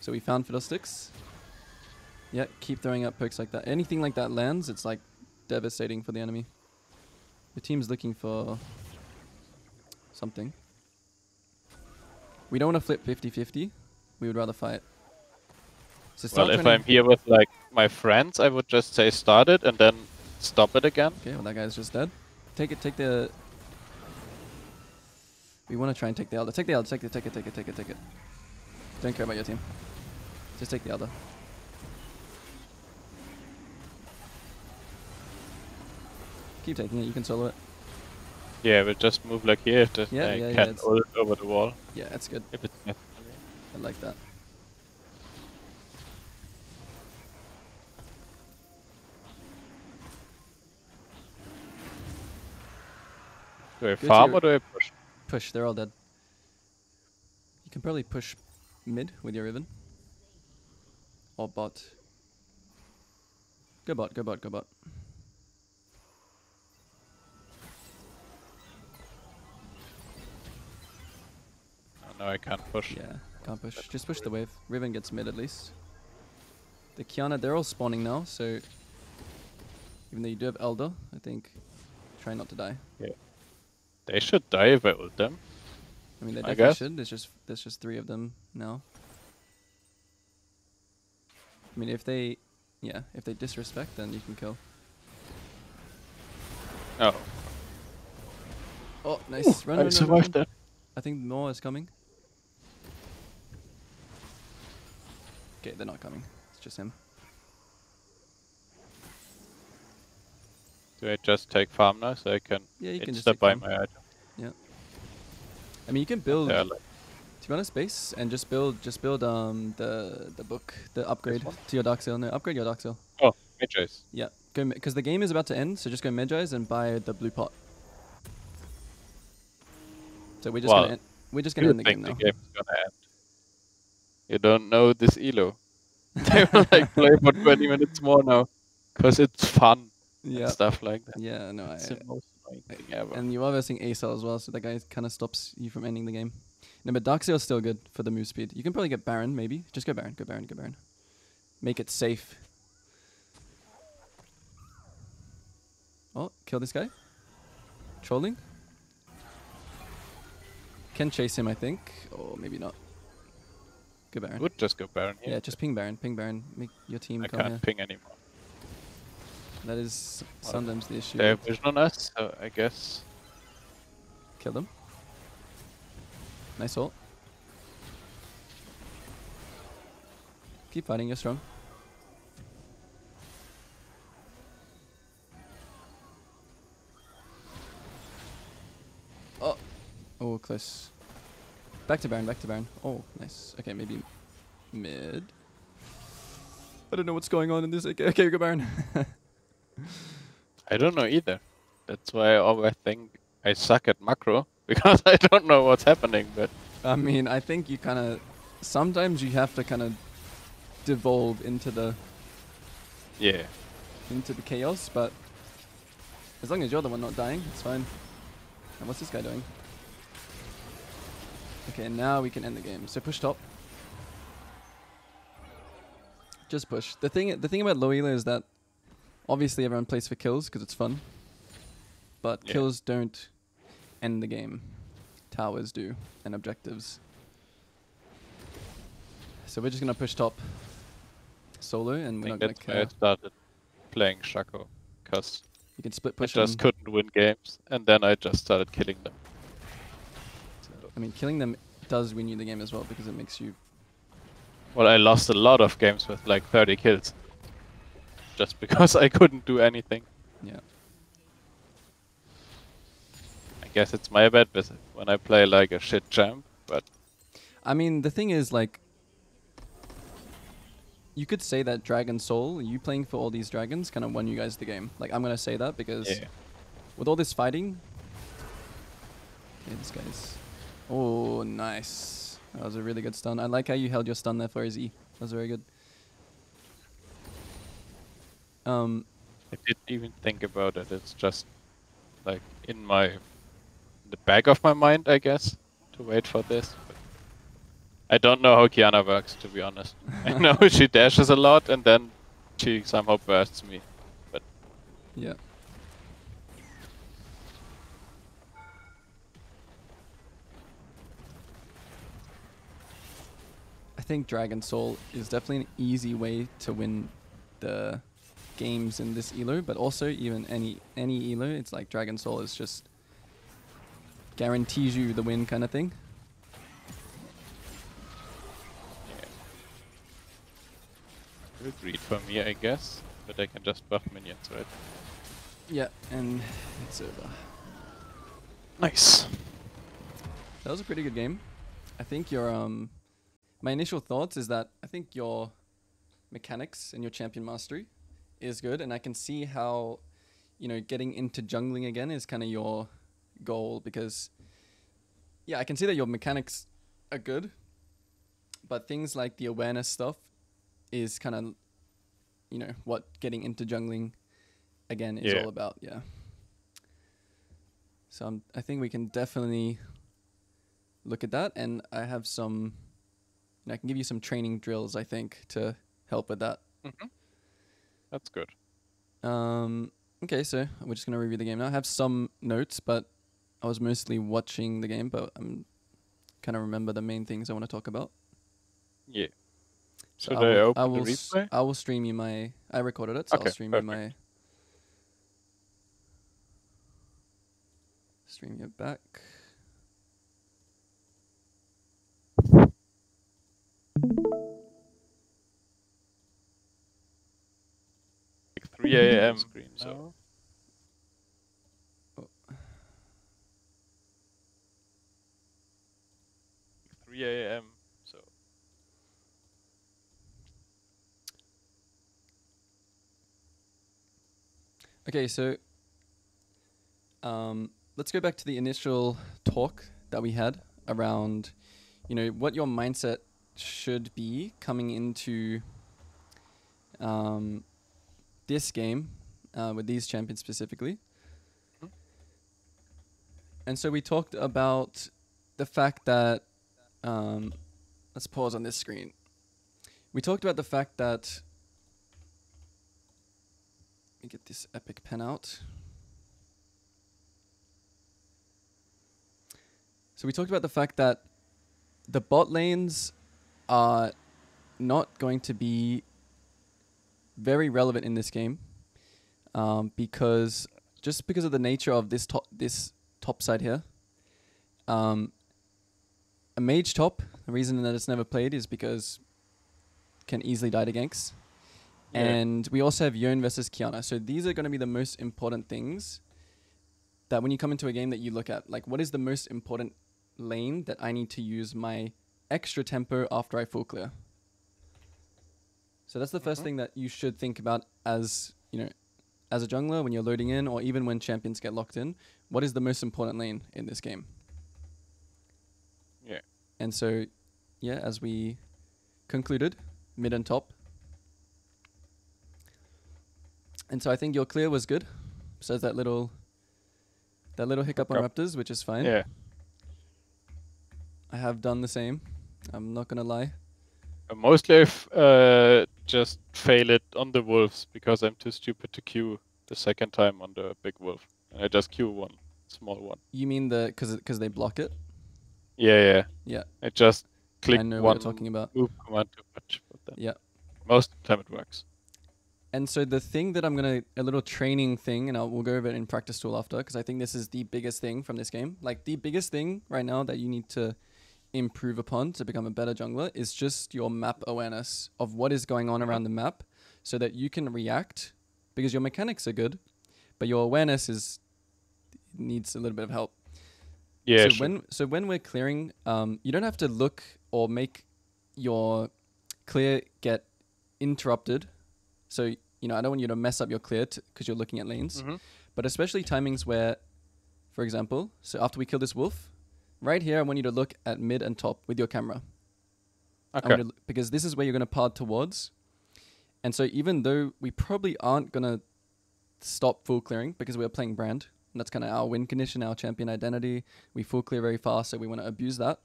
So we found Fiddlesticks. Yeah, keep throwing up pokes like that. Anything like that lands, it's like devastating for the enemy. The team's looking for something. We don't want to flip 50-50. We would rather fight. So Well, if I'm here with like my friends, I would just say start it and then stop it again. Okay, well that guy's just dead. Take it, take the... We want to try and take the Elder. Take the Elder, take it, take it, take it, take it, take it. Don't care about your team. Just take the Elder. Keep taking it, you can solo it. Yeah, we'll just move like here the, Yeah, I yeah, yeah, can it's- over the wall. Yeah, that's good. If it's. I like that. Do I farm or do I push? Push, they're all dead. You can probably push mid with your Riven. Or bot. Go bot, go bot, go bot. Oh, no, I can't push. Yeah, can't push. Just push the wave. Riven gets mid at least. The Qiyana, they're all spawning now, so even though you do have Elder, I think try not to die. They should die if I ult them. I mean, they I definitely should. There's just there's just three of them now. I mean, if they, yeah, if they disrespect, then you can kill. Oh, Oh, nice. run, run, I run, run, survived run. that. I think more is coming. Okay, they're not coming. It's just him. Do I just take farm now so I can Yeah, you can just buy farm. my item? Yeah. I mean, you can build. Yeah, like To be honest, base and just build, just build um the the book, the upgrade to your dark seal. No, upgrade your dark seal. oh, Mejai's. Yeah, go because the game is about to end, so just go Mejai's and buy the blue pot. So we're just Well, gonna end, we're just gonna end the think game the now. game is gonna end? You don't know this elo. they will like play for 20 minutes more now, cause it's fun Yeah, stuff like that. yeah, no, It's I, the most annoying thing ever. and you are versing ASL as well, so that guy kind of stops you from ending the game. No, but Darkseal is still good for the move speed. You can probably get Baron, maybe. Just go Baron, go Baron, go Baron. Make it safe. Oh, kill this guy. Trolling. Can chase him, I think, or maybe not. Go Baron. Would just go Baron Yeah, here. just ping Baron, ping Baron. Make your team I come can't here. ping anymore. That is sometimes the issue. They have vision on us, so I guess. Kill them. Nice ult. Keep fighting, you're strong. Oh, oh, close. Back to Baron, back to Baron. Oh, nice. Okay, maybe mid. I don't know what's going on in this. Okay, okay go Baron. I don't know either. That's why I always think I suck at macro because I don't know what's happening. But I mean, I think you kind of sometimes you have to kind of devolve into the yeah, into the chaos, but as long as you're the one not dying, it's fine. And what's this guy doing? Okay, now we can end the game. So push top. Just push. The thing, the thing about low elo is that obviously everyone plays for kills because it's fun, but Yeah. kills don't end the game. Towers do, and objectives. So we're just gonna push top solo, and I we're not gonna why I care. started playing Shaco because You can split push. I just couldn't win games, and then I just started killing them. So- I mean, killing them does win you the game as well because it makes you. Well, I lost a lot of games with like 30 kills, just because I couldn't do anything. Yeah. I guess it's my bad when I play like a shit champ, but I mean, the thing is, like, you could say that Dragon Soul, you playing for all these dragons, kind of won you guys the game. Like, I'm gonna say that because yeah. with all this fighting. Okay, this guy's. Oh, nice. That was a really good stun. I like how you held your stun there for his E. That was very good. Um, I didn't even think about it. It's just like in my the back of my mind, I guess, to wait for this. But I don't know how Qiyana works, to be honest. I know she dashes a lot and then she somehow bursts me. But yeah. I think Dragon Soul is definitely an easy way to win the games in this elo, but also even any any elo, it's like Dragon Soul is just guarantees you the win kind of thing. Yeah. Good read for me, I guess. But I can just buff minions, right? Yeah, and it's over. Nice. That was a pretty good game. I think your um my initial thoughts is that I think your mechanics and your champion mastery is good and I can see how you know getting into jungling again is kind of your goal because yeah, I can see that your mechanics are good but things like the awareness stuff is kind of you know what getting into jungling again is Yeah. all about, yeah. So I'm, I think we can definitely look at that, and I have some. I can give you some training drills, I think, to help with that. hmm That's good. Um, okay, so we're just gonna review the game now. I have some notes, but I was mostly watching the game, but I'm kind of remember the main things I want to talk about. Yeah. So Should I I will, I will, replay? I will stream you my. I recorded it, so I'll Okay, stream you my. Stream you back. Like 3 a.m. Screen, so. so. Three a.m. So Okay, so um, let's go back to the initial talk that we had around, you know, what your mindset should be coming into um, this game uh, with these champions specifically. Mhm. And so we talked about the fact that, um, let's pause on this screen. We talked about the fact that let me get this epic pen out. So we talked about the fact that the bot lanes are not going to be very relevant in this game um, because just because of the nature of this top this top side here. Um, a mage top, the reason that it's never played is because can easily die to ganks. Yeah. And we also have Yone versus Qiyana. So these are going to be the most important things that when you come into a game that you look at. Like, what is the most important lane that I need to use my extra tempo after I full clear? So that's the 1st Mhm. thing that you should think about as, you know, as a jungler when you're loading in or even when champions get locked in. What is the most important lane in this game? Yeah. And so, yeah, as we concluded, mid and top. And so I think your clear was good. So that little that little hiccup on Raptors, which is fine. yeah. I have done the same. I'm not gonna lie. Uh, Mostly I f- uh, just fail it on the wolves because I'm too stupid to queue the second time on the big wolf. And I just queue one small one. You mean the because because they block it? Yeah, yeah. Yeah. I just click I know one what you're talking about. move command too much. But then Yeah. most of the time it works. And so the thing that I'm gonna a little training thing, and I'll, we'll go over it in practice tool after, because I think this is the biggest thing from this game. Like the biggest thing right now that you need to improve upon to become a better jungler is just your map awareness of what is going on around the map, so that you can react. Because your mechanics are good, but your awareness is needs a little bit of help. Yeah, so sure. when so when we're clearing, um, you don't have to look or make your clear get interrupted. So you know, I don't want you to mess up your clear because you're looking at lanes. Mhm. But especially timings where, for example, so after we kill this wolf, right here, I want you to look at mid and top with your camera. Okay. to because this is where you're going to path towards. And so even though we probably aren't going to stop full clearing because we're playing brand, and that's kind of our win condition, our champion identity, we full clear very fast, so we want to abuse that.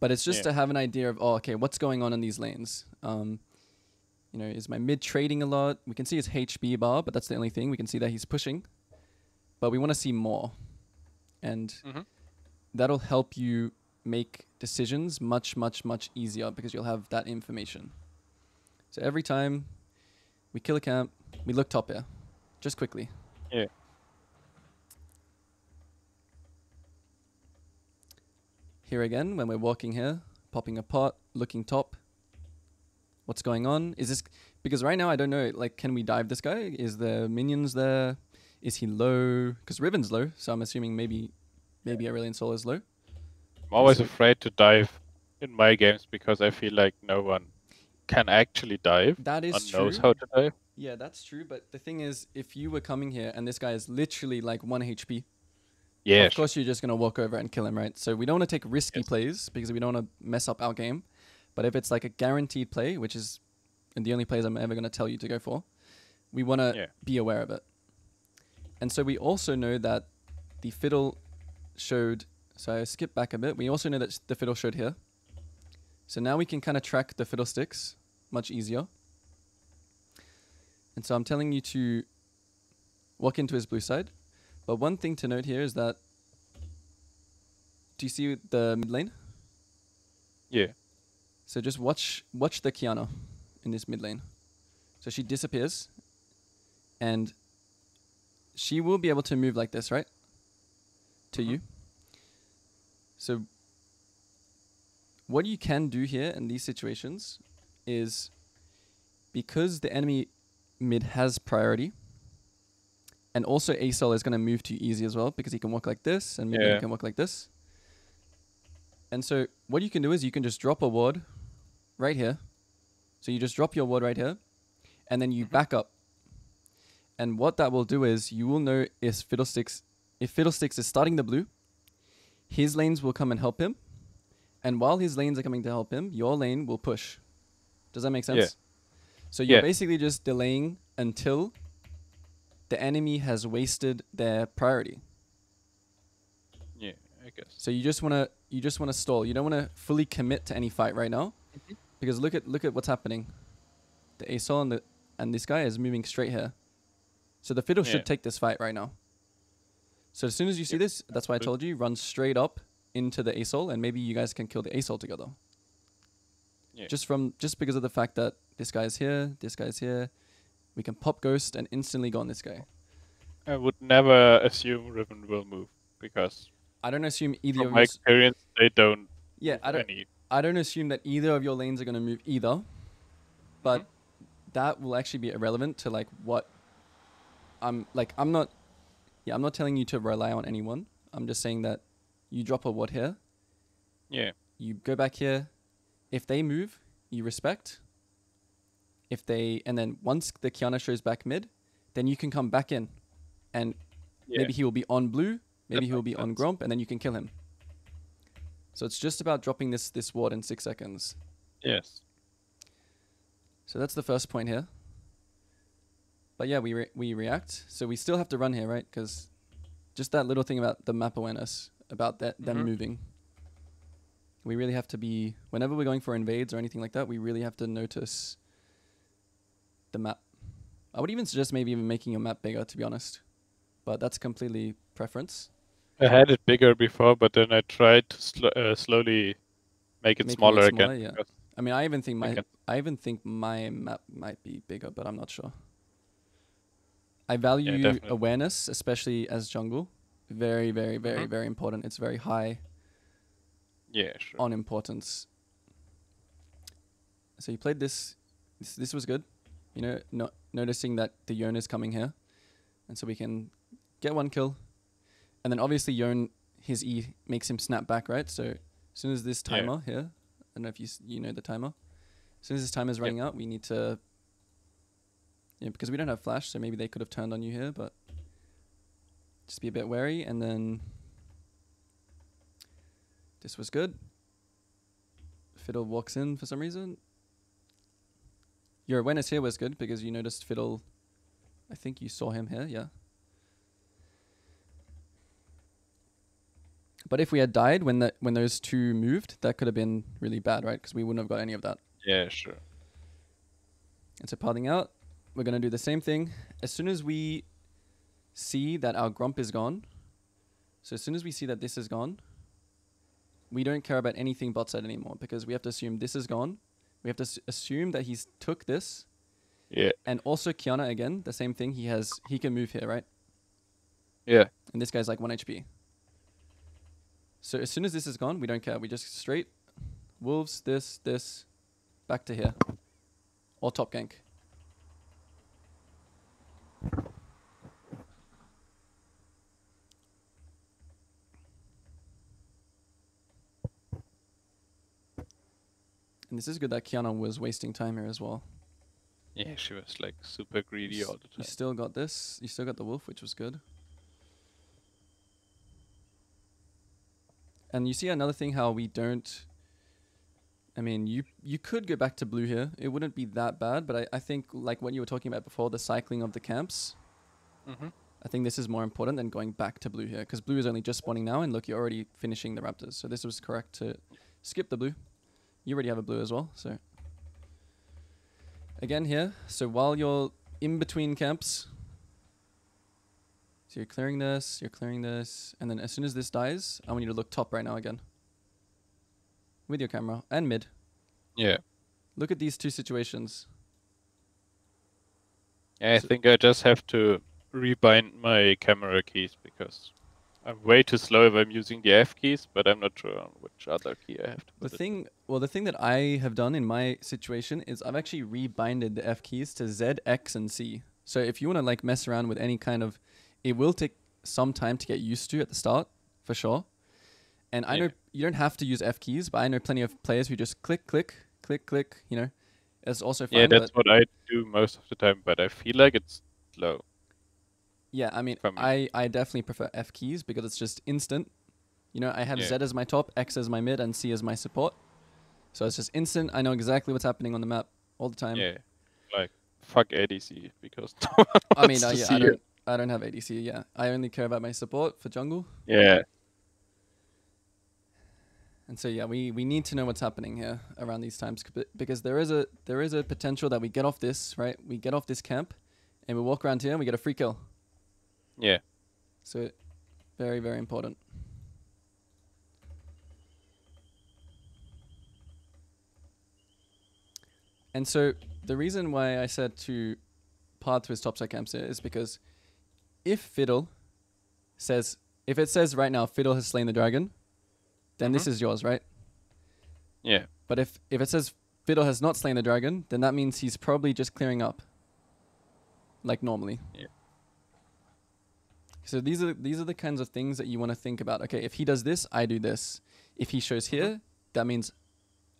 But it's just Yeah. to have an idea of, oh, okay, what's going on in these lanes? Um, you know, is my mid trading a lot? We can see his HP bar, but that's the only thing. We can see that he's pushing, but we want to see more. And Mhm. That'll help you make decisions much, much, much easier because you'll have that information. So every time we kill a camp, we look top here, just quickly. Yeah. Here again, when we're walking here, popping a pot, looking top. What's going on? Is this because right now I don't know? Like, can we dive this guy? Is there minions there? Is he low? Because Riven's low, so I'm assuming maybe, maybe Aurelion Sol is low. I'm always afraid to dive in my games because I feel like no one can actually dive That is true. knows how to dive. Yeah, that's true. But the thing is, if you were coming here and this guy is literally like one HP, Yeah, of course you're just gonna walk over and kill him, right? So we don't want to take risky Yes. plays because we don't want to mess up our game. But if it's like a guaranteed play, which is and the only plays I'm ever gonna tell you to go for, we want to Yeah. be aware of it. And so we also know that the fiddle showed. So I skip back a bit. We also know that the fiddle showed here. So now we can kind of track the fiddlesticks much easier. And so I'm telling you to walk into his blue side. But one thing to note here is that do you see the mid lane? Yeah. So just watch watch the Qiyana in this mid lane. So she disappears, and she will be able to move like this, right? To Mhm. you. So what you can do here in these situations is because the enemy mid has priority, and also Asol is going to move too easy as well because he can walk like this and maybe Yeah. can walk like this. And so what you can do is you can just drop a ward right here. So you just drop your ward right here, and then you Mhm. back up. And what that will do is you will know if Fiddlesticks if Fiddlesticks is starting the blue, his lanes will come and help him. And while his lanes are coming to help him, your lane will push. Does that make sense? Yeah. So you're Yeah. basically just delaying until the enemy has wasted their priority. Yeah, I guess. So you just wanna you just wanna stall. You don't wanna fully commit to any fight right now, Mhm. because look at look at what's happening. The Asol and the and this guy is moving straight here. So the fiddle Yeah. should take this fight right now. So as soon as you see Yep, this, that's why I told you run straight up into the Asol, and maybe you guys can kill the Asol together. Yeah. Just from just because of the fact that this guy's here, this guy's here, we can pop ghost and instantly go on this guy. I would never assume Riven will move because I don't assume either from of my experience they don't Yeah, I don't. any. I don't assume that either of your lanes are going to move either, but hmm? that will actually be irrelevant to like what I'm like. I'm not, yeah, I'm not telling you to rely on anyone. I'm just saying that you drop a ward here, Yeah. you go back here. If they move, you respect. If they and then once the Qiyana shows back mid, then you can come back in, and Yeah. maybe he will be on blue, maybe he will be on. Gromp, and then you can kill him. So it's just about dropping this this ward in six seconds. Yes. So that's the first point here. But yeah, we re- we react. So we still have to run here, right? Because just that little thing about the map awareness, about that them Mhm. moving. We really have to be whenever we're going for invades or anything like that. We really have to notice the map. I would even suggest maybe even making your map bigger, to be honest. But that's completely preference. I had it bigger before, but then I tried to sl- uh, slowly make it Making it smaller smaller, again. yeah. I mean, I even think my Okay. I even think my map might be bigger, but I'm not sure. I value definitely. awareness, especially as jungle. Very, very, very, Mhm. very important. It's very high Yeah, sure. on importance. So you played this. This, this was good. You know, not noticing that the Yone is coming here, and so we can get one kill, and then obviously Yone his E makes him snap back, right? So as soon as this Yeah. timer here, I don't know if you s- you know the timer. As soon as this timer is Yep. running out, we need to. Yeah, because we don't have flash, so maybe they could have turned on you here, but just be a bit wary, and then this was good. Fiddle walks in for some reason. Your awareness here was good because you noticed Fiddle. I think you saw him here, yeah. But if we had died when that when those two moved, that could have been really bad, right? Because we wouldn't have got any of that. Yeah, sure. And so parting out, we're gonna do the same thing. As soon as we see that our gromp is gone, so as soon as we see that this is gone, we don't care about anything bot side anymore because we have to assume this is gone. We have to s- assume that he's took this, Yeah. and also Qiyana again, the same thing. He has he can move here, right? Yeah. And this guy's like one HP. So as soon as this is gone, we don't care. We just straight wolves, this, this, back to here. Or top gank. And this is good that Qiyana was wasting time here as well. Yeah, she was like super greedy all the time. You still got this. You still got the wolf, which was good. And you see another thing how we don't. I mean, you you could go back to blue here. It wouldn't be that bad, but I, I think like what you were talking about before, the cycling of the camps. Mm-hmm. I think this is more important than going back to blue here because blue is only just spawning now, and look, you're already finishing the raptors. So this was correct to skip the blue. You already have a blue as well, so. Again here, so while you're in between camps, so you're clearing this, you're clearing this, and then as soon as this dies, I want you to look top right now again. with your camera and mid. Yeah. Look at these two situations. Yeah, I So- think I just have to rebind my camera keys because I'm way too slow if I'm using the F keys, but I'm not sure on which other key I have to The put it. thing, well, the thing that I have done in my situation is I've actually rebinded the F keys to Z, X, and C. So if you want to like mess around with any kind of, it will take some time to get used to at the start, for sure. And I Yeah. know you don't have to use F keys, but I know plenty of players who just click, click, click, click. You know, it's also fine. Yeah, that's what I do most of the time, but I feel like it's slow. Yeah, I mean. I, I definitely prefer F keys because it's just instant. You know, I have Yeah. Z as my top, X as my mid, and C as my support. So it's just instant. I know exactly what's happening on the map all the time. yeah, like fuck ADC because no I mean, uh, yeah, I don't, I don't have ADC. Yeah, I only care about my support for jungle. Yeah, And so yeah, we, we need to know what's happening here around these times because there is a there is a potential that we get off this right. We get off this camp, and we walk around here and we get a free kill. Yeah. So very very important. And so the reason why I said to part to his topside camps is because if Fiddle says if it says right now Fiddle has slain the dragon, then this mm-hmm. is yours, right? Yeah, But if if it says Fiddle has not slain the dragon, then that means he's probably just clearing up. Like normally. Yeah. So these are these are the kinds of things that you want to think about. Okay, if he does this, I do this. If he shows here, that means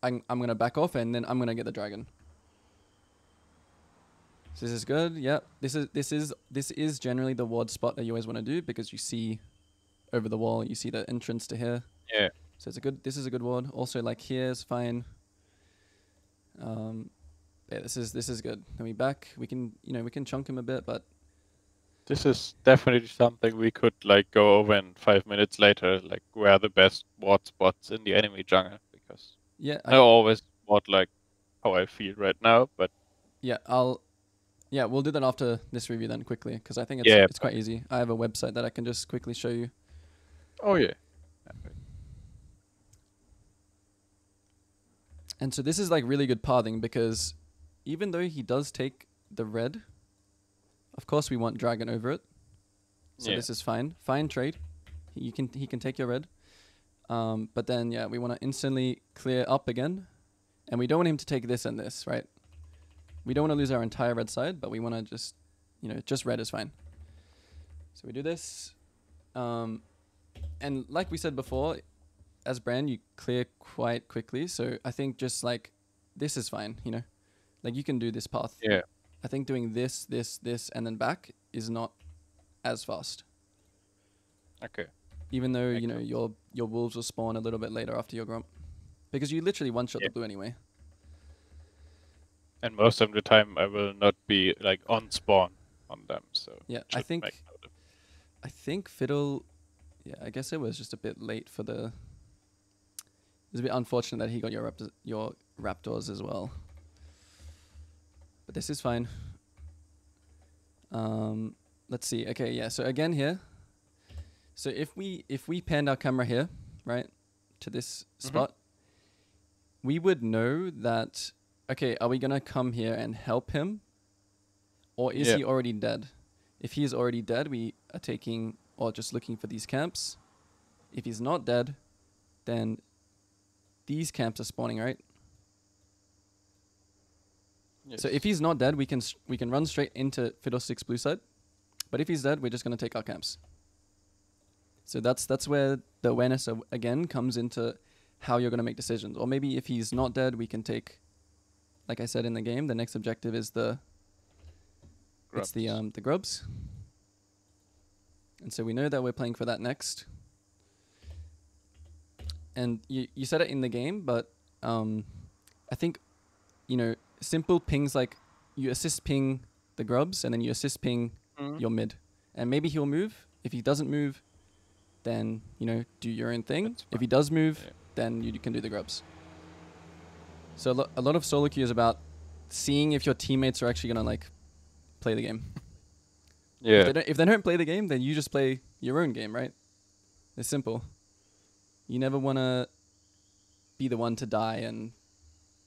I'm I'm gonna back off and then I'm gonna get the dragon. So this is good. Yep. This is this is this is generally the ward spot that you always want to do because you see over the wall, you see the entrance to here. yeah. So it's a good. This is a good ward. Also, like here is fine. Um, yeah, this is this is good. Then we back. We can you know we can chunk him a bit, but This is definitely something we could like go over in five minutes later, like where are the best ward spots in the enemy jungle, because yeah, I I, always ward like how I feel right now, but yeah, I'll yeah we'll do that after this review then quickly because I think it's Yeah, it's quite easy. I have a website that I can just quickly show you. oh yeah. And so this is like really good pathing because even though he does take the red, of course we want dragon over it. So Yeah. this is fine. Fine trade. He, you can he can take your red. Um, but then yeah, we want to instantly clear up again, and we don't want him to take this and this, right? We don't want to lose our entire red side, but we want to just, you know, just red is fine. So we do this, um, and like we said before, as brand you clear quite quickly. So I think just like this is fine, you know, like you can do this path. Yeah. I think doing this, this, this, and then back is not as fast. Okay. Even though Makes you know your your wolves will spawn a little bit later after your gromp, because you literally one shot Yeah. the blue anyway. And most of the time I will not be like on spawn on them, so Yeah, I think make note of- I think Fiddle, yeah, I guess it was just a bit late for the. It was a bit unfortunate that he got your raptors, your raptors as well. But this is fine. Um, let's see. Okay, yeah. So again here. So if we if we panned our camera here, right, to this Mhm. spot, we would know that. Okay, are we gonna come here and help him, or is Yeah. he already dead? If he is already dead, we are taking or just looking for these camps. If he's not dead, then these camps are spawning, right? So if he's not dead, we can we can run straight into Fiddlesticks blue side. But if he's dead, we're just gonna take our camps. So that's that's where the awareness of, again comes into how you're gonna make decisions. Or maybe if he's not dead, we can take, like I said in the game, the next objective is the it's the um the grubs. And so we know that we're playing for that next. And you you said it in the game, but um I think you know, simple pings like you assist ping the grubs and then you assist ping Mhm. your mid. And maybe he'll move. If he doesn't move, then, you know, do your own thing. If he does move, Yeah. then you can do the grubs. So a, lo- a lot of solo queue is about seeing if your teammates are actually going to like play the game. If, Yeah. they don't, if they don't play the game, then you just play your own game, right? It's simple. You never want to be the one to die and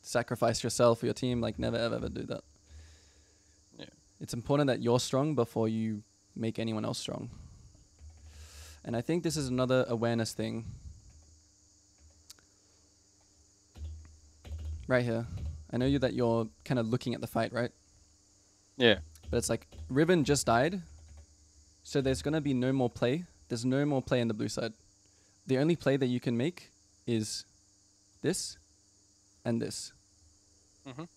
sacrifice yourself or your team. Like never ever ever do that. Yeah. It's important that you're strong before you make anyone else strong. And I think this is another awareness thing. Right here. I know you that you're kind of looking at the fight, right? Yeah. But it's like Riven just died. So there's going to be no more play. There's no more play on the blue side. The only play that you can make is this and this. Mhm.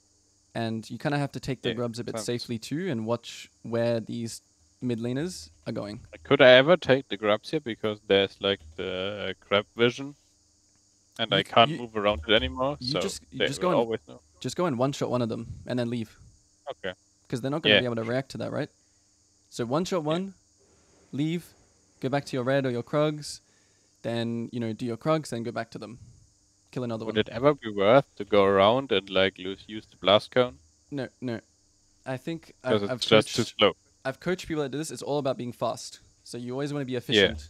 And you kind of have to take the Yeah, grubs a bit sounds- safely too and watch where these mid laners are going. Could I ever take the grubs here because there's like the grab vision, and You I can't you- move around it anymore. you so just- you just go and- always know. Just go and one shot one of them and then leave. Okay. Because they're not going to Yeah. be able to react to that, right? So one shot one, leave, go back to your red or your krugs, then, you know, do your krugs, then go back to them. Kill another Would one. it ever be worth to go around and like lose, use the blast cone? No, no. I think Because I've, I've it's just too coached, slow. I've coached people that do this. It's all about being fast. So you always want to be efficient.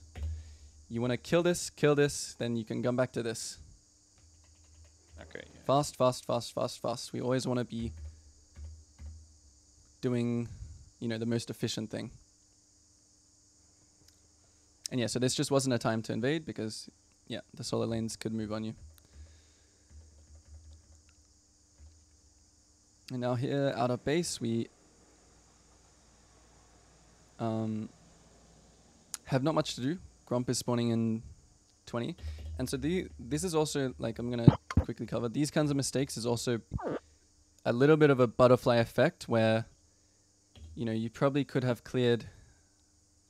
You want to kill this, kill this, then you can come back to this. Okay. Yeah. Fast, fast, fast, fast, fast. We always want to be doing, you know, the most efficient thing. And yeah, so this just wasn't a time to invade because, yeah, the solo lanes could move on you. And now here, out of base, we um, have not much to do. Gromp is spawning in 20. And so the, this is also, like, I'm going to quickly cover. These kinds of mistakes is also a little bit of a butterfly effect where, you know, you probably could have cleared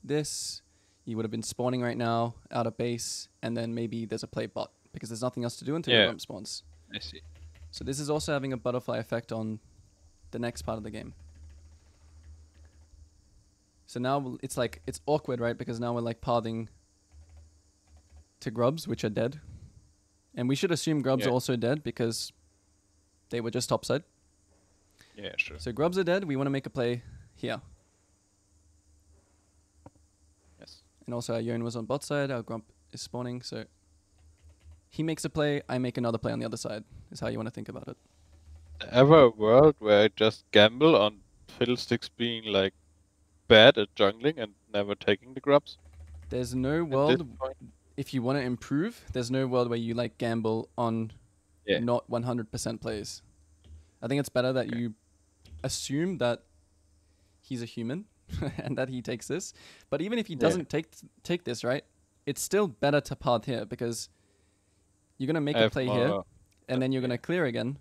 this. You would have been spawning right now out of base, and then maybe there's a play bot because there's nothing else to do until your Yeah. gromp spawns. I see. So this is also having a butterfly effect on the next part of the game. So now it's like it's awkward, right? Because now we're like pathing to grubs, which are dead, and we should assume grubs Yeah. are also dead because they were just topside. Yeah, sure. So grubs are dead. We want to make a play here, Yes. and also our Yone was on bot side. Our gromp is spawning, so he makes a play. I make another play on the other side. Is how you want to think about it. Ever a world where I just gamble on Fiddlesticks being like bad at jungling and never taking the grubs? There's no world if you want to improve, there's no world where you like gamble on Yeah. not 100% plays. I think it's better that Okay. you assume that he's a human and that he takes this. But even if he doesn't take take this, right? It's still better to path here because you're going to make a play here and then you're going to clear again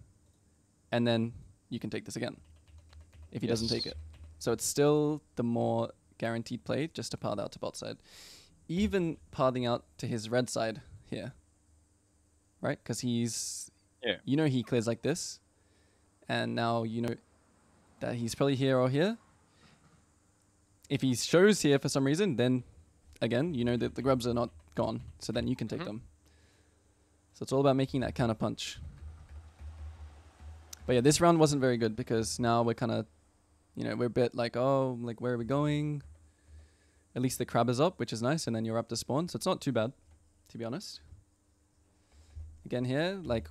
and then you can take this again if he doesn't take it. So it's still the more guaranteed play just to path out to bot side. Even pathing out to his red side here. Right? Because he's. Yeah. You know he clears like this. And now you know that he's probably here or here. If he shows here for some reason, then again, you know that the grubs are not gone. So then you can take Mhm. them. So it's all about making that counter punch. But yeah, this round wasn't very good because now we're kind of, you know, we're a bit like, oh, like where are we going? At least the crab is up, which is nice, and then you're up to spawn, so it's not too bad, to be honest. Again here, like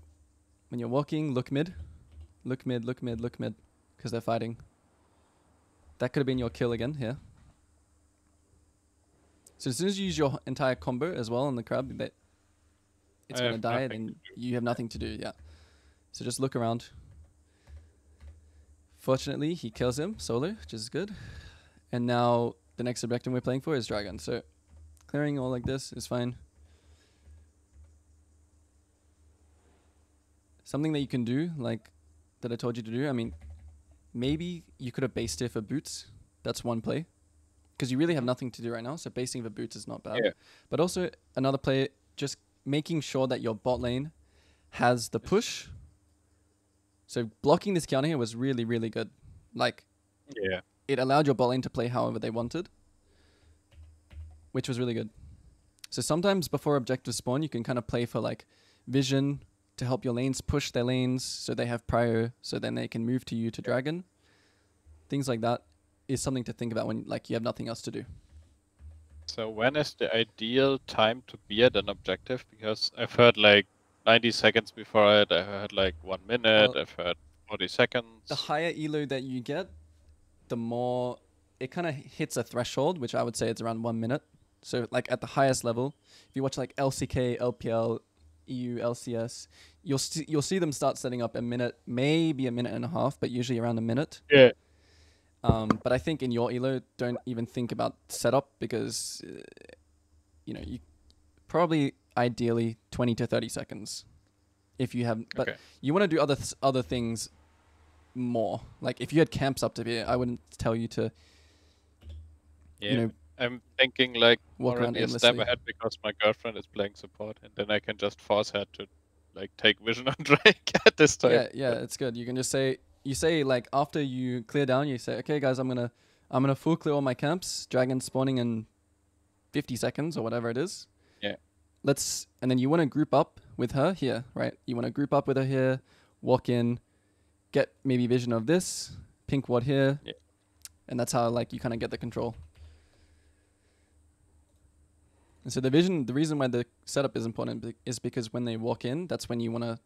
when you're walking, look mid, look mid, look mid, look mid, because they're fighting. That could have been your kill again here. So as soon as you use your entire combo as well on the crab, that it's gonna die, nothing and you have nothing to do. Yeah. So just look around. Fortunately, he kills him solo, which is good. And now the next objective we're playing for is dragon. So clearing all like this is fine. Something that you can do, like that I told you to do. I mean, maybe you could have based it for boots. That's one play. Because you really have nothing to do right now, so basing for boots is not bad. Yeah. But also another play, just making sure that your bot lane has the push. So blocking this counter here was really, really good. Like Yeah. it allowed your bot lane to play however they wanted, which was really good. So sometimes before objective spawn, you can kind of play for like vision to help your lanes push their lanes so they have prior, so then they can move to you to dragon. Things like that is something to think about when like you have nothing else to do. So when is the ideal time to be at an objective? Because I've heard like 90 seconds before it. I've heard like one minute. Well, I've heard 40 seconds. The higher elo that you get, the more it kind of hits a threshold, which I would say it's around one minute. So like at the highest level, if you watch like LCK, LPL, EU, LCS, you'll st- you'll see them start setting up a minute, maybe a minute and a half, but usually around a minute. Yeah. Um, but I think in your elo, don't even think about setup because, uh, you know, you probably ideally 20 to 30 seconds if you have, but Okay. you want to do other th- other things more. Like if you had camps up to here, I wouldn't tell you to, Yeah. you know, I'm thinking like walk around already a step ahead because my girlfriend is playing support, and then I can just force her to like take vision on Drake at this time. Yeah, yeah, it's good. You can just say you say like after you clear down, you say, okay, guys, I'm gonna I'm gonna full clear all my camps. Dragon spawning in 50 seconds or whatever it is. Yeah. Let's and then you want to group up with her here, right? You want to group up with her here, walk in, get maybe vision of this, pink ward here, Yeah. and that's how like you kind of get the control. And so the vision, the reason why the setup is important is because when they walk in, that's when you want to,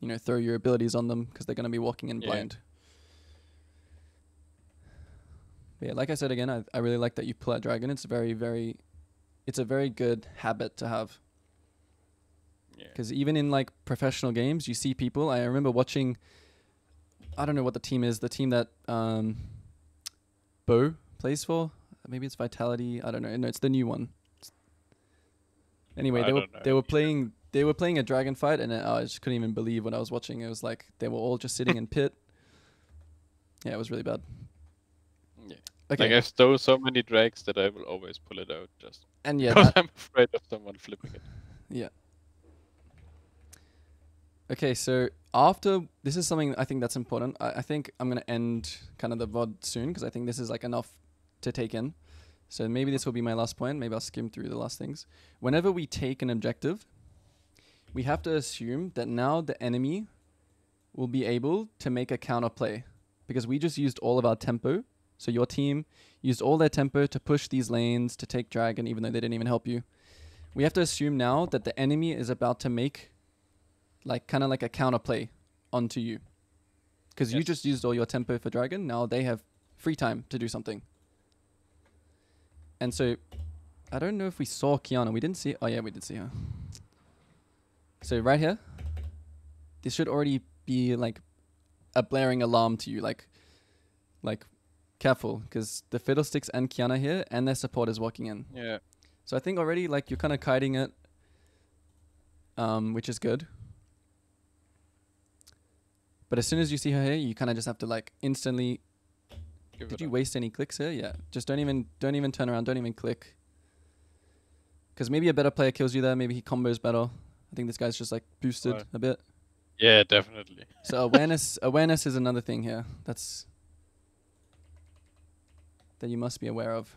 you know, throw your abilities on them because they're going to be walking in Yeah. blind. But yeah, like I said again, I, I really like that you pull out dragon. It's a very, very, it's a very good habit to have. Yeah. Because even in like professional games, you see people. I remember watching. I don't know what the team is. The team that um, Bo plays for. Maybe it's Vitality. I don't know. No, it's the new one. Anyway, I they were they were either. playing they were playing a dragon fight, and uh, I just couldn't even believe what I was watching. It was like they were all just sitting in pit. Yeah, it was really bad. Yeah. Okay, Like I've stole so many drags that I will always pull it out just and yeah, because I'm afraid of someone flipping it. Yeah. Okay, so after this is something I think that's important. I, I think I'm gonna end kind of the VOD soon because I think this is like enough to take in. So maybe this will be my last point. Maybe I'll skim through the last things. Whenever we take an objective, we have to assume that now the enemy will be able to make a counter play because we just used all of our tempo. So your team used all their tempo to push these lanes to take dragon, even though they didn't even help you. We have to assume now that the enemy is about to make like kind of like a counter play onto you. Because you just used all your tempo for dragon. Now they have free time to do something. And so i don't know if we saw Qiyana. We didn't see oh yeah we did see her so right here this should already be like a blaring alarm to you like like careful because the fiddlesticks and Qiyana here and their support is walking in Yeah. so I think already like you're kind of kiting it, um, which is good. But as soon as you see her here, you kind of just have to like instantly. Give Did you a- waste any clicks here? Yeah. Just don't even don't even turn around. Don't even click. Because maybe a better player kills you there. Maybe he combos better. I think this guy's just like boosted Right. a bit. Yeah, definitely. So awareness awareness is another thing here. That's that you must be aware of.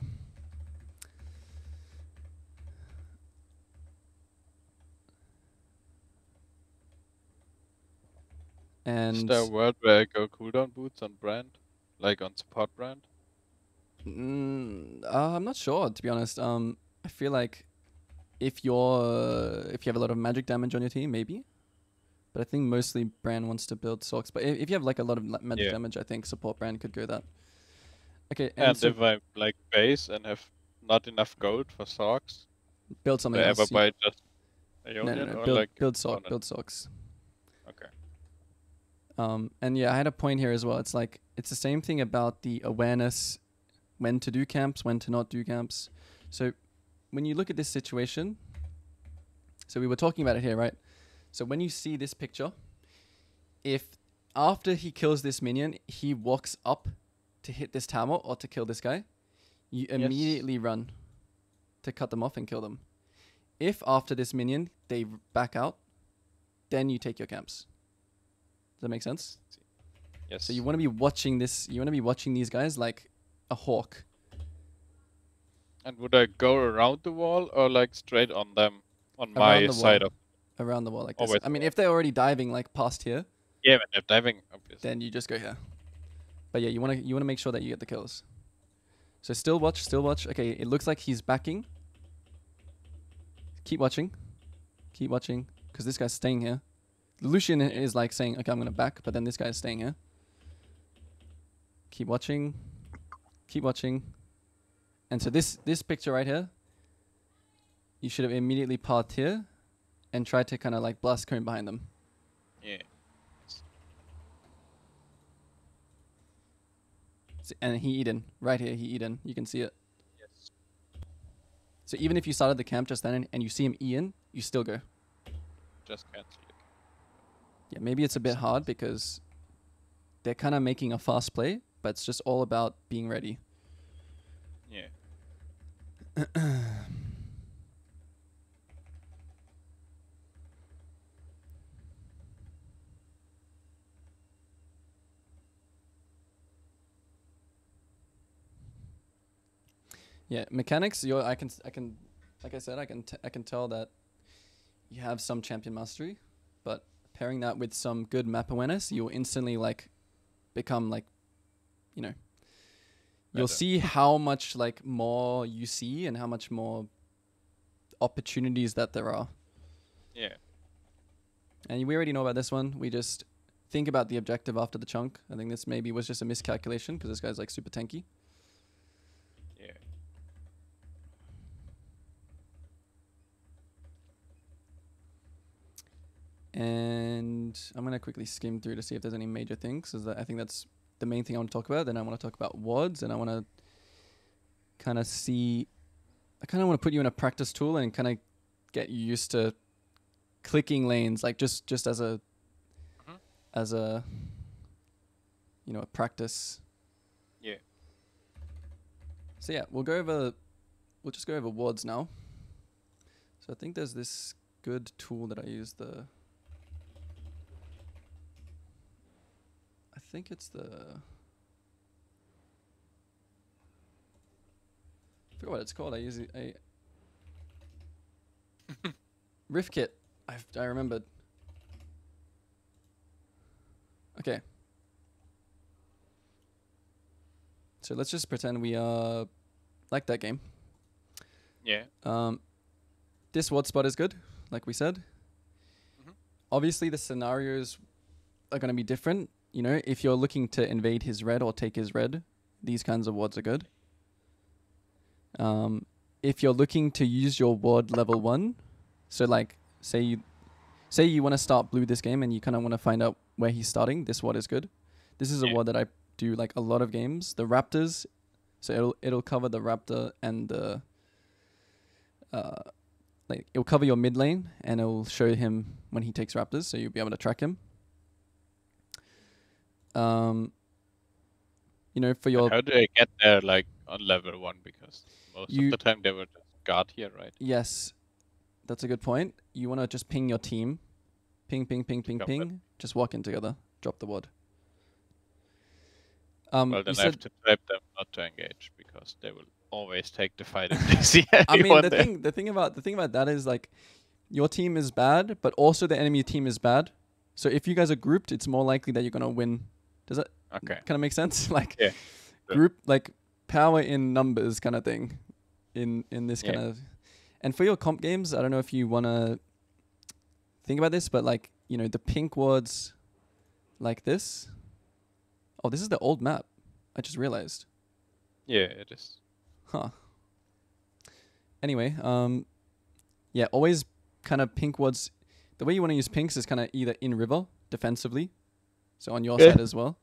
Is And there a world where I go cooldown boots on brand? Like on support brand? Mm, uh, I'm not sure to be honest. Um, I feel like if you're if you have a lot of magic damage on your team, maybe. But I think mostly Brand wants to build socks. But if, you have like a lot of magic Yeah. damage, I think support Brand could go that. Okay, and, And so if I'm like base and have not enough gold for socks, build something else. ever buy just no, Ionian no, no. or Build like build sock, build socks. Okay. Um, and yeah, I had a point here as well. It's like it's the same thing about the awareness, when to do camps, when to not do camps. So when you look at this situation, so we were talking about it here, right? So when you see this picture, if after he kills this minion, he walks up to hit this tower or to kill this guy, you Yes. immediately run to cut them off and kill them. If after this minion they back out, then you take your camps. Does that make sense? Yes. So you want to be watching this. You want to be watching these guys like a hawk. And would I go around the wall or like straight on them on Around my the side of? around the wall like this. Always I mean, if they're already diving like past here, Yeah, when they're diving, obviously. then you just go here. But yeah, you want to you want to make sure that you get the kills. So still watch, still watch. Okay, it looks like he's backing. Keep watching. Keep watching. because this guy's staying here. Lucian is like saying, okay, I'm gonna back, but then this guy's staying here. Keep watching, keep watching, and so this this picture right here, you should have immediately paused here, and tried to kind of like blast cone behind them. Yeah. And he Eden right here. He Eden. You can see it. Yes. So even if you started the camp just then and, and you see him Ian, you still go. Just cancel it. Yeah, maybe it's a bit hard because they're kind of making a fast play, but it's just all about being ready. Yeah. Mechanics. You, I can, I can, like I said, I can, t- I can tell that you have some champion mastery, but pairing that with some good map awareness, you'll instantly like become like, you know, you'll see how much like more you see and how much more opportunities that there are. Yeah. And we already know about this one. We just think about the objective after the chunk. I think this maybe was just a miscalculation because this guy's like super tanky. Yeah. And I'm gonna quickly skim through to see if there's any major things. Is that I think that's the main thing I want to talk about. Then I want to talk about wards, and I want to kind of see. I kind of want to put you in a practice tool and kind of get you used to clicking lanes, like just just as a Mhm. as a you know a practice. Yeah. So yeah, we'll go over. We'll just go over wards now. So I think there's this good tool that I use. The think it's the. I forgot what it's called. I use it. I. Rifkit. I I remembered. Okay. So let's just pretend we are like that game. Yeah. Um, this ward spot is good, like we said. Mhm. Obviously, the scenarios are going to be different. You know, if you're looking to invade his red or take his red, these kinds of wards are good. Um, if you're looking to use your ward level one, so like say you say you want to start blue this game and you kind of want to find out where he's starting, this ward is good. This is a Yeah. ward that I do like a lot of games. The Raptors, so it'll it'll cover the Raptor and the uh, like it'll cover your mid lane and it'll show him when he takes raptors, so you'll be able to track him. Um, you know, for And your how do I get there like on level one? Because most You- of the time they were just guard here, right? yes, that's a good point. You want to just ping your team, ping, ping, ping, ping, Drop ping. Just walk in together, drop the ward. Um, well, then I have to trap them not to engage because they will always take the fight if they see I mean, the there. thing, the thing about the thing about that is like, your team is bad, but also the enemy team is bad. So if you guys are grouped, it's more likely that you're gonna win. Does that Okay. kind of make sense? like, Yeah, group like power in numbers kind of thing, in in this Yeah. kind of. And for your comp games, I don't know if you wanna think about this, but like you know the pink wards, like this. Oh, this is the old map. I just realized. Yeah, it is. Huh. Anyway, um, yeah, always kind of pink wards. The way you want to use pinks is kind of either in river defensively, so on your Yeah. side as well,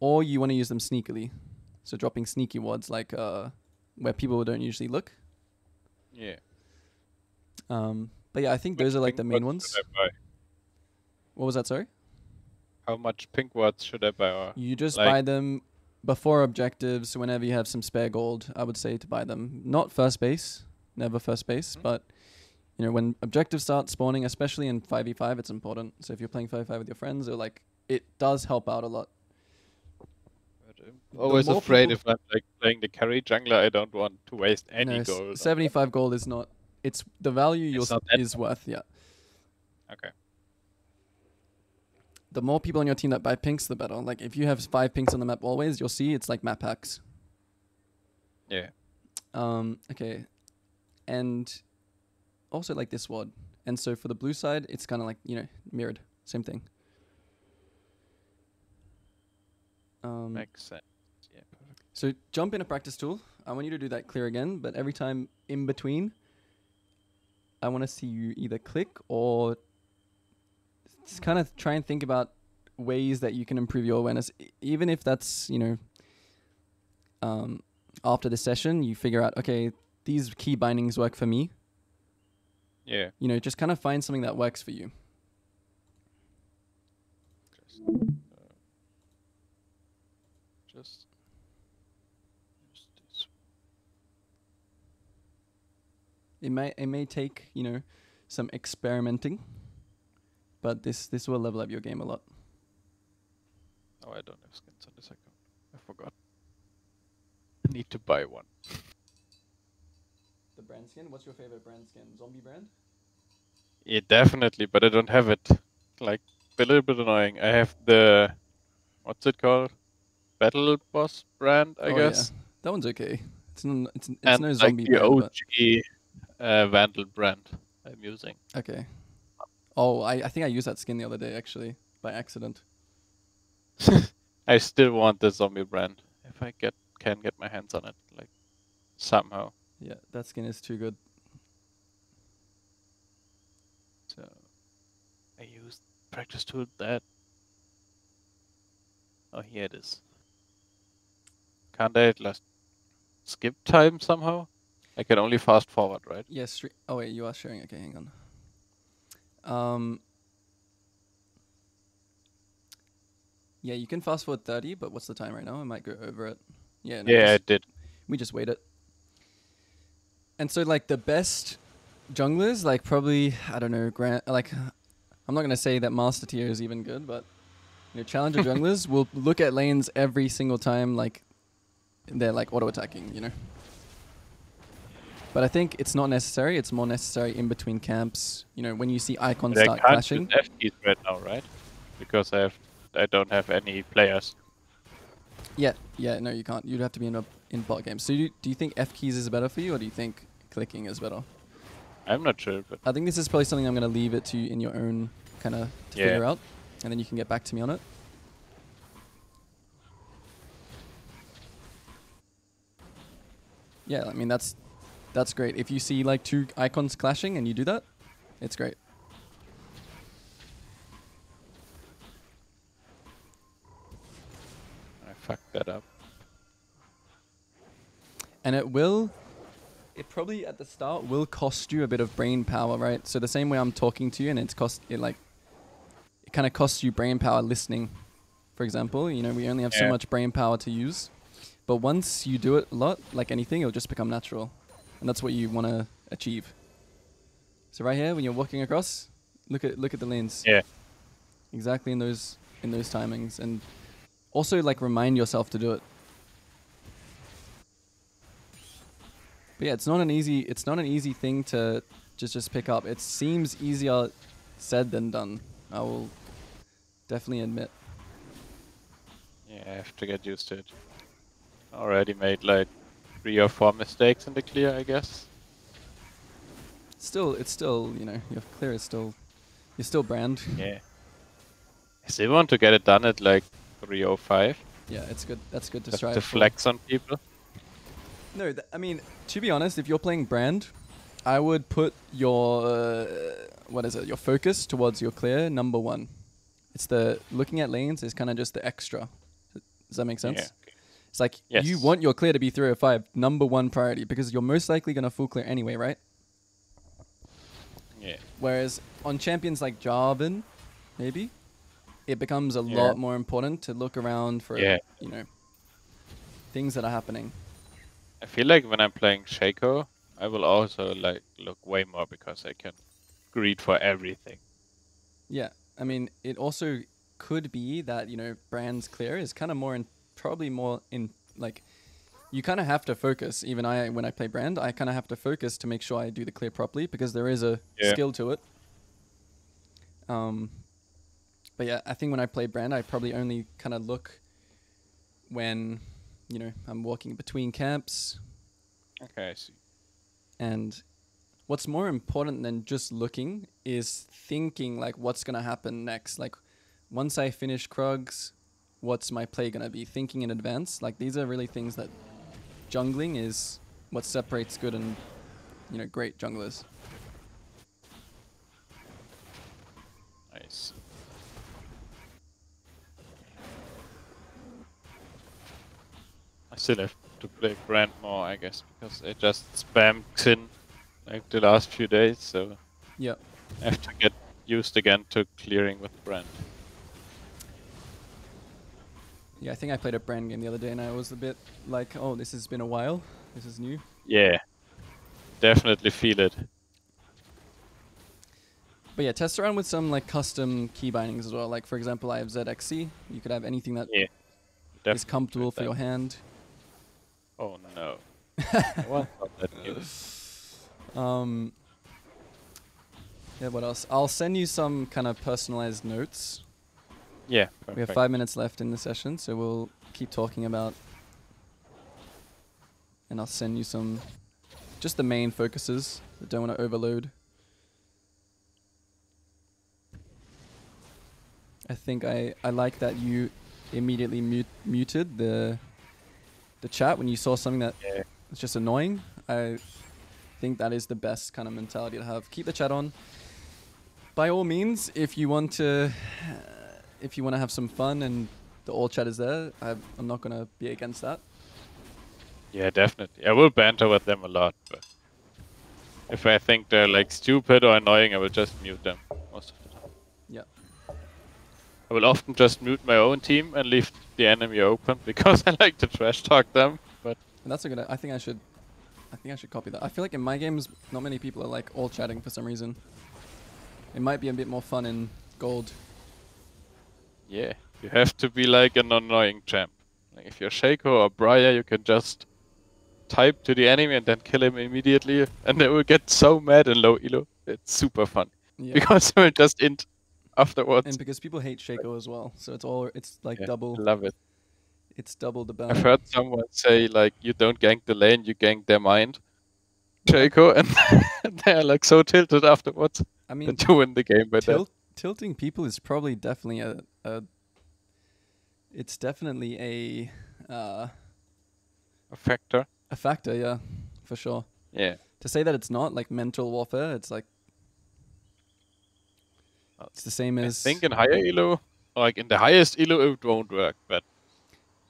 or you want to use them sneakily, so dropping sneaky wards like uh, where people don't usually look. Yeah. Um, but yeah, I think Which those are like the main ones. What was that? Sorry. How much pink wards should I buy? Or You just Like- buy them before objectives whenever you have some spare gold. I would say to buy them. Not first base, never first base, Mhm. but you know when objectives start spawning, especially in five v five, it's important. So if you're playing five v five with your friends, or like it does help out a lot. I'm always afraid people- if I'm like playing the carry jungler, I don't want to waste any No, gold. Seventy-five gold is not. It's the value yours not worth. Yeah. Okay. The more people on your team that buy pinks, the better. Like if you have five pinks on the map always, you'll see it's like map hacks. Yeah. Um, okay. And also like this ward. And so for the blue side, it's kind of like you know mirrored, same thing. Um, Makes sense. Yeah, perfect. so jump in a practice tool. I want you to do that clear again, but every time in between, I want to see you either click or just kind of try and think about ways that you can improve your awareness, even if that's you know. Um, after the session, you figure out okay, these key bindings work for me. Yeah. You know, just kind of find something that works for you. Just, uh, just, just this. It may it may take you know some experimenting, but this this will level up your game a lot. Oh, I don't have skins on this account. I forgot. I need to buy one. The brand skin. What's your favorite brand skin? Zombie brand. Yeah, definitely, but I don't have it. Like, a little bit annoying. I have the, what's it called? Battle Boss brand, I Oh, guess. yeah. That one's okay. It's no it's, it's and no like zombie the brand. OG uh, Vandal brand I'm using. Okay. Oh, I I think I used that skin the other day actually by accident. I still want the zombie brand if I get can get my hands on it, like somehow. Yeah, that skin is too good. So I used practice tool that. Oh, here it is. Can't I at last skip time somehow? I can only fast forward, right? Yes. stre- oh wait, you are sharing. Okay, hang on. Um. Yeah, you can fast forward thirty, but what's the time right now? I might go over it. Yeah. No, yeah, I just- did. we just wait it. And so like the best junglers, like probably I don't know, Grant. Like I'm not gonna say that master tier is even good, but you know, challenger junglers will look at lanes every single time, like they're like auto attacking, you know. But I think it's not necessary. It's more necessary in between camps. You know, when you see icons But I start can't use FTs right now, right? Because I have I don't have any players. Yeah, yeah, no, you can't. You'd have to be in a in bot game. So you, do you think F keys is better for you, or do you think clicking is better? I'm not sure, but I think this is probably something I'm going to leave it to you in your own kind of to Yeah. figure out, and then you can get back to me on it. Yeah, I mean that's that's great. If you see like two icons clashing and you do that, it's great. I fucked that up. And it will it probably at the start will cost you a bit of brain power, right? So the same way I'm talking to you and it's cost it like it kind of costs you brain power listening. For example, you know, we only have so much brain power to use. But once you do it a lot, like anything, it'll just become natural. And that's what you want to achieve. So right here when you're walking across, look at look at the lanes. Yeah. Exactly in those in those timings and also like remind yourself to do it. But yeah, it's not an easy it's not an easy thing to just just pick up. It seems easier said than done. I will definitely admit. Yeah, I have to get used to it. Already made like three or four mistakes in the clear, I guess. Still, it's still you know your clear is still you're still brand. Yeah. I still want to get it done at like 305. Yeah, it's good. That's good to Just strive to for. flex on people. No, th- I mean to be honest, if you're playing brand, I would put your uh, what is it? Your focus towards your clear number one. It's the looking at lanes is kind of just the extra. Does that make sense? Yeah. It's like you want your clear to be 305, number one priority, because you're most likely gonna full clear anyway, right? Yeah. Whereas on champions like Jarvan, maybe, it becomes a Yeah. lot more important to look around for Yeah. you know things that are happening. I feel like when I'm playing Shaco, I will also like look way more because I can greet for everything. Yeah, I mean, it also could be that you know brands clear is kind of more in probably more in like you kind of have to focus. Even I, when I play brand, I kind of have to focus to make sure I do the clear properly because there is a Yeah. skill to it. Um, but yeah, I think when I play brand, I probably only kind of look when you know I'm walking between camps Okay, I see. and what's more important than just looking is thinking like what's gonna happen next. Like once I finish Krugs, what's my play gonna be? Thinking in advance. Like these are really things that jungling is what separates good and you know great junglers. Nice. I still have to play Brand more, I guess, because I just spammed Xin like the last few days, so Yep. I have to get used again to clearing with Brand. Yeah, I think I played a brand game the other day and I was a bit like, oh, this has been a while. This is new. Yeah, definitely feel it. But yeah, test around with some like custom key bindings as well. Like for example, I have ZXC. You could have anything that is Yeah, definitely. comfortable for your hand. Oh no. I want that new. Um, yeah, what else? I'll send you some kind of personalized notes. Yeah, We have five minutes left in the session, so we'll keep talking about. And I'll send you some, just the main focuses that don't want to overload. I think I, I like that you immediately mute, muted the the chat when you saw something that Yeah. it's just annoying. I think that is the best kind of mentality to have. Keep the chat on. By all means, if you want to, if you want to have some fun and the all chat is there, I, I'm not gonna be against that. Yeah, definitely. I will banter with them a lot, but if I think they're like stupid or annoying, I will just mute them most of the time. Yeah. I will often just mute my own team and leave the enemy open because I like to trash talk them. But And that's a good. I think I should. I think I should copy that. I feel like in my games, not many people are like all chatting for some reason. It might be a bit more fun in gold. Yeah, you have to be like an annoying champ. Like if you're Shaco or Briar, you can just type to the enemy and then kill him immediately, and they will get so mad in low elo. It's super fun Yeah. because they will just int afterwards. and because people hate Shaco as well, so it's all it's like Yeah, double. I love it. It's double the burn. I've heard someone say like you don't gank the lane, you gank their mind. Shaco, and they're like so tilted afterwards I mean, to win the game by that. tilt, tilting people is probably definitely a, a it's definitely a uh, A factor. a factor, yeah, for sure. Yeah. To say that it's not like mental warfare, it's like it's the same I as think in higher elo, like in the highest elo, it won't work, but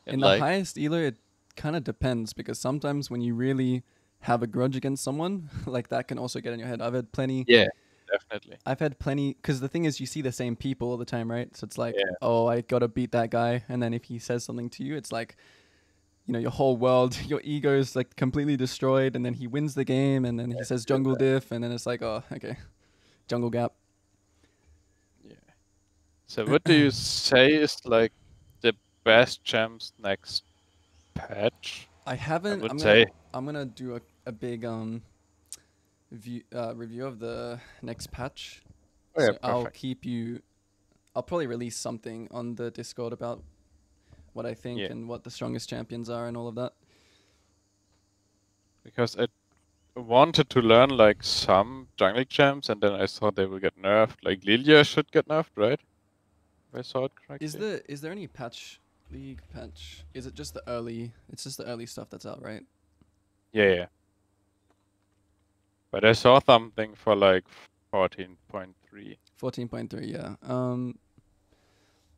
in the like, highest elo. It kind of depends because sometimes when you really have a grudge against someone, like that can also get in your head. I've had plenty. yeah, definitely. I've had plenty because the thing is, you see the same people all the time, right? So it's like, Yeah. oh, I gotta beat that guy, and then if he says something to you, it's like, you know, your whole world, your ego is like completely destroyed, and then he wins the game, and then he says jungle diff, and then it's like, oh, okay, jungle gap. Yeah. So what do you say is like the best champs next patch? I haven't. would I'm say- gonna, I'm gonna do a, a big um view, uh, review of the next patch. Oh, yeah, So I'll keep you. I'll probably release something on the Discord about what I think Yeah. and what the strongest champions are and all of that. Because I wanted to learn like some jungle champs, and then I saw they will get nerfed. Like Lilia should get nerfed, right? If I saw it correctly. Is there is there any patch league patch? Is it just the early? It's just the early stuff that's out, right? Yeah, yeah. But I saw something for like 14.3. Fourteen point three. Yeah. Um,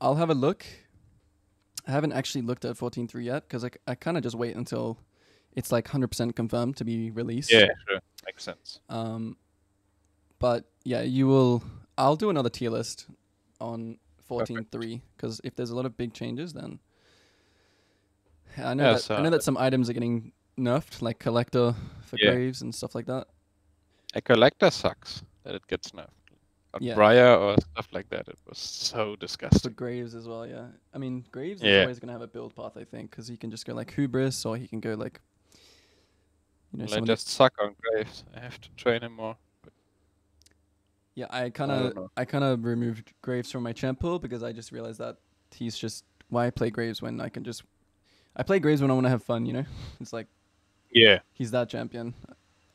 I'll have a look. I haven't actually looked at fourteen three yet because I, I kind of just wait until it's like hundred percent confirmed to be released. Yeah, sure. Makes sense. Um, but yeah, you will. I'll do another tier list on fourteen three because if there's a lot of big changes, then I know Yeah, that I know that some items are getting nerfed, like collector for Yeah. graves and stuff like that. A collector sucks that it gets nerfed. On Yeah. Briar or stuff like that, it was so disgusting. graves as well, yeah. I mean, graves is always gonna have a build path, I think, because he can just go like hubris, or he can go like, you know, Well, I just suck on Graves. I have to train him more. Yeah, I kind of know. I kind of removed Graves from my champ pool because I just realized that he's just why I play Graves when I can just I play Graves when I want to have fun, you know? It's like yeah, he's that champion.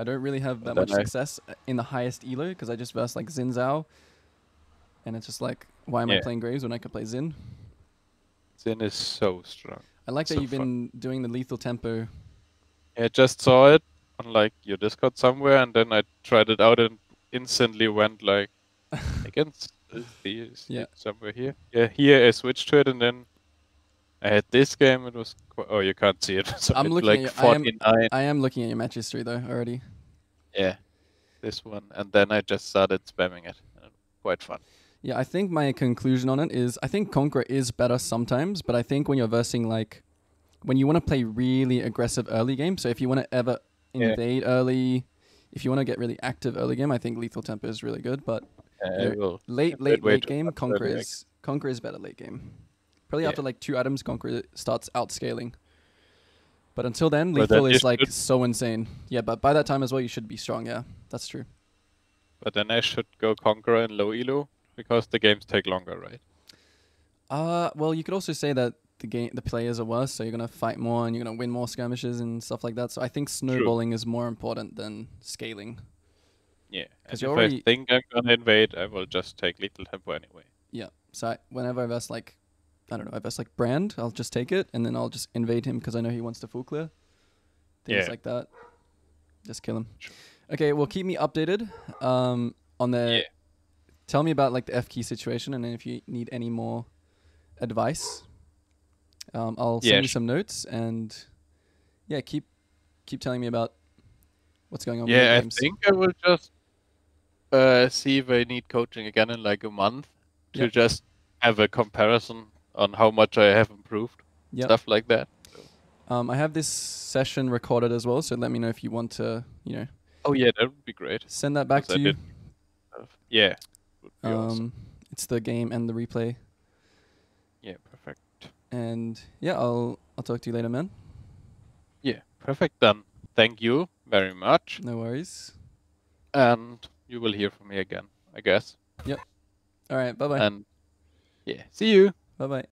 I don't really have that much I- success uh, in the highest elo because I just verse like Xin Zhao, and it's just like, why am I playing Graves when I could play Xin? Xin is so strong. I like that you've been doing the lethal tempo. I just saw it on like your Discord somewhere, and then I tried it out and instantly went like against the Yeah. somewhere here. Yeah, here I switched to it, and then I had this game. It was qu- oh, you can't see it. so I'm looking like at your- I am- I am looking at your match history though already. Yeah, this one, and then I just started spamming it. Quite fun. Yeah, I think my conclusion on it is I think Conqueror is better sometimes, but I think when you're versing like when you want to play really aggressive early game, so if you want to ever Yeah. invade early, if you want to get really active early game, I think Lethal Tempo is really good, but Yeah. I will late late late game much Conqueror is Conqueror is better late game. Probably Yeah. after like two items Conqueror starts outscaling. But until then, lethal is like so insane. Yeah, but by that time as well, you should be strong. Yeah, that's true. But then I should go Conqueror and low elo because the games take longer, right? Uh, well, you could also say that the game, the players are worse, so you're gonna fight more and you're gonna win more skirmishes and stuff like that. So I think snowballing is more important than scaling. Yeah, because if already- I think I'm gonna invade, I will just take Lethal Tempo anyway. Yeah. So I, whenever I verse like, I don't know, I verse like Brand, I'll just take it and then I'll just invade him because I know he wants to full clear. Things Yeah. like that. Just kill him. Sure. Okay. Well, keep me updated. Um, on the. Yeah. Tell me about like the F key situation, and then if you need any more advice, um, I'll send Yeah, you sh- some notes and yeah, keep keep telling me about what's going on. with Yeah, I think I will just uh, see if I need coaching again in like a month to Yep. just have a comparison on how much I have improved, Yep. stuff like that. Um, I have this session recorded as well, so let me know if you want to, you know, Oh yeah, that would be great. send that back to I you. Yeah, Um, awesome. it's the game and the replay, Yeah, perfect. and yeah, I'll I'll talk to you later, man. Yeah, perfect. Then thank you very much, No worries. and you will hear from me again, I guess. Yep. All right, bye bye. And yeah, see you. Bye bye.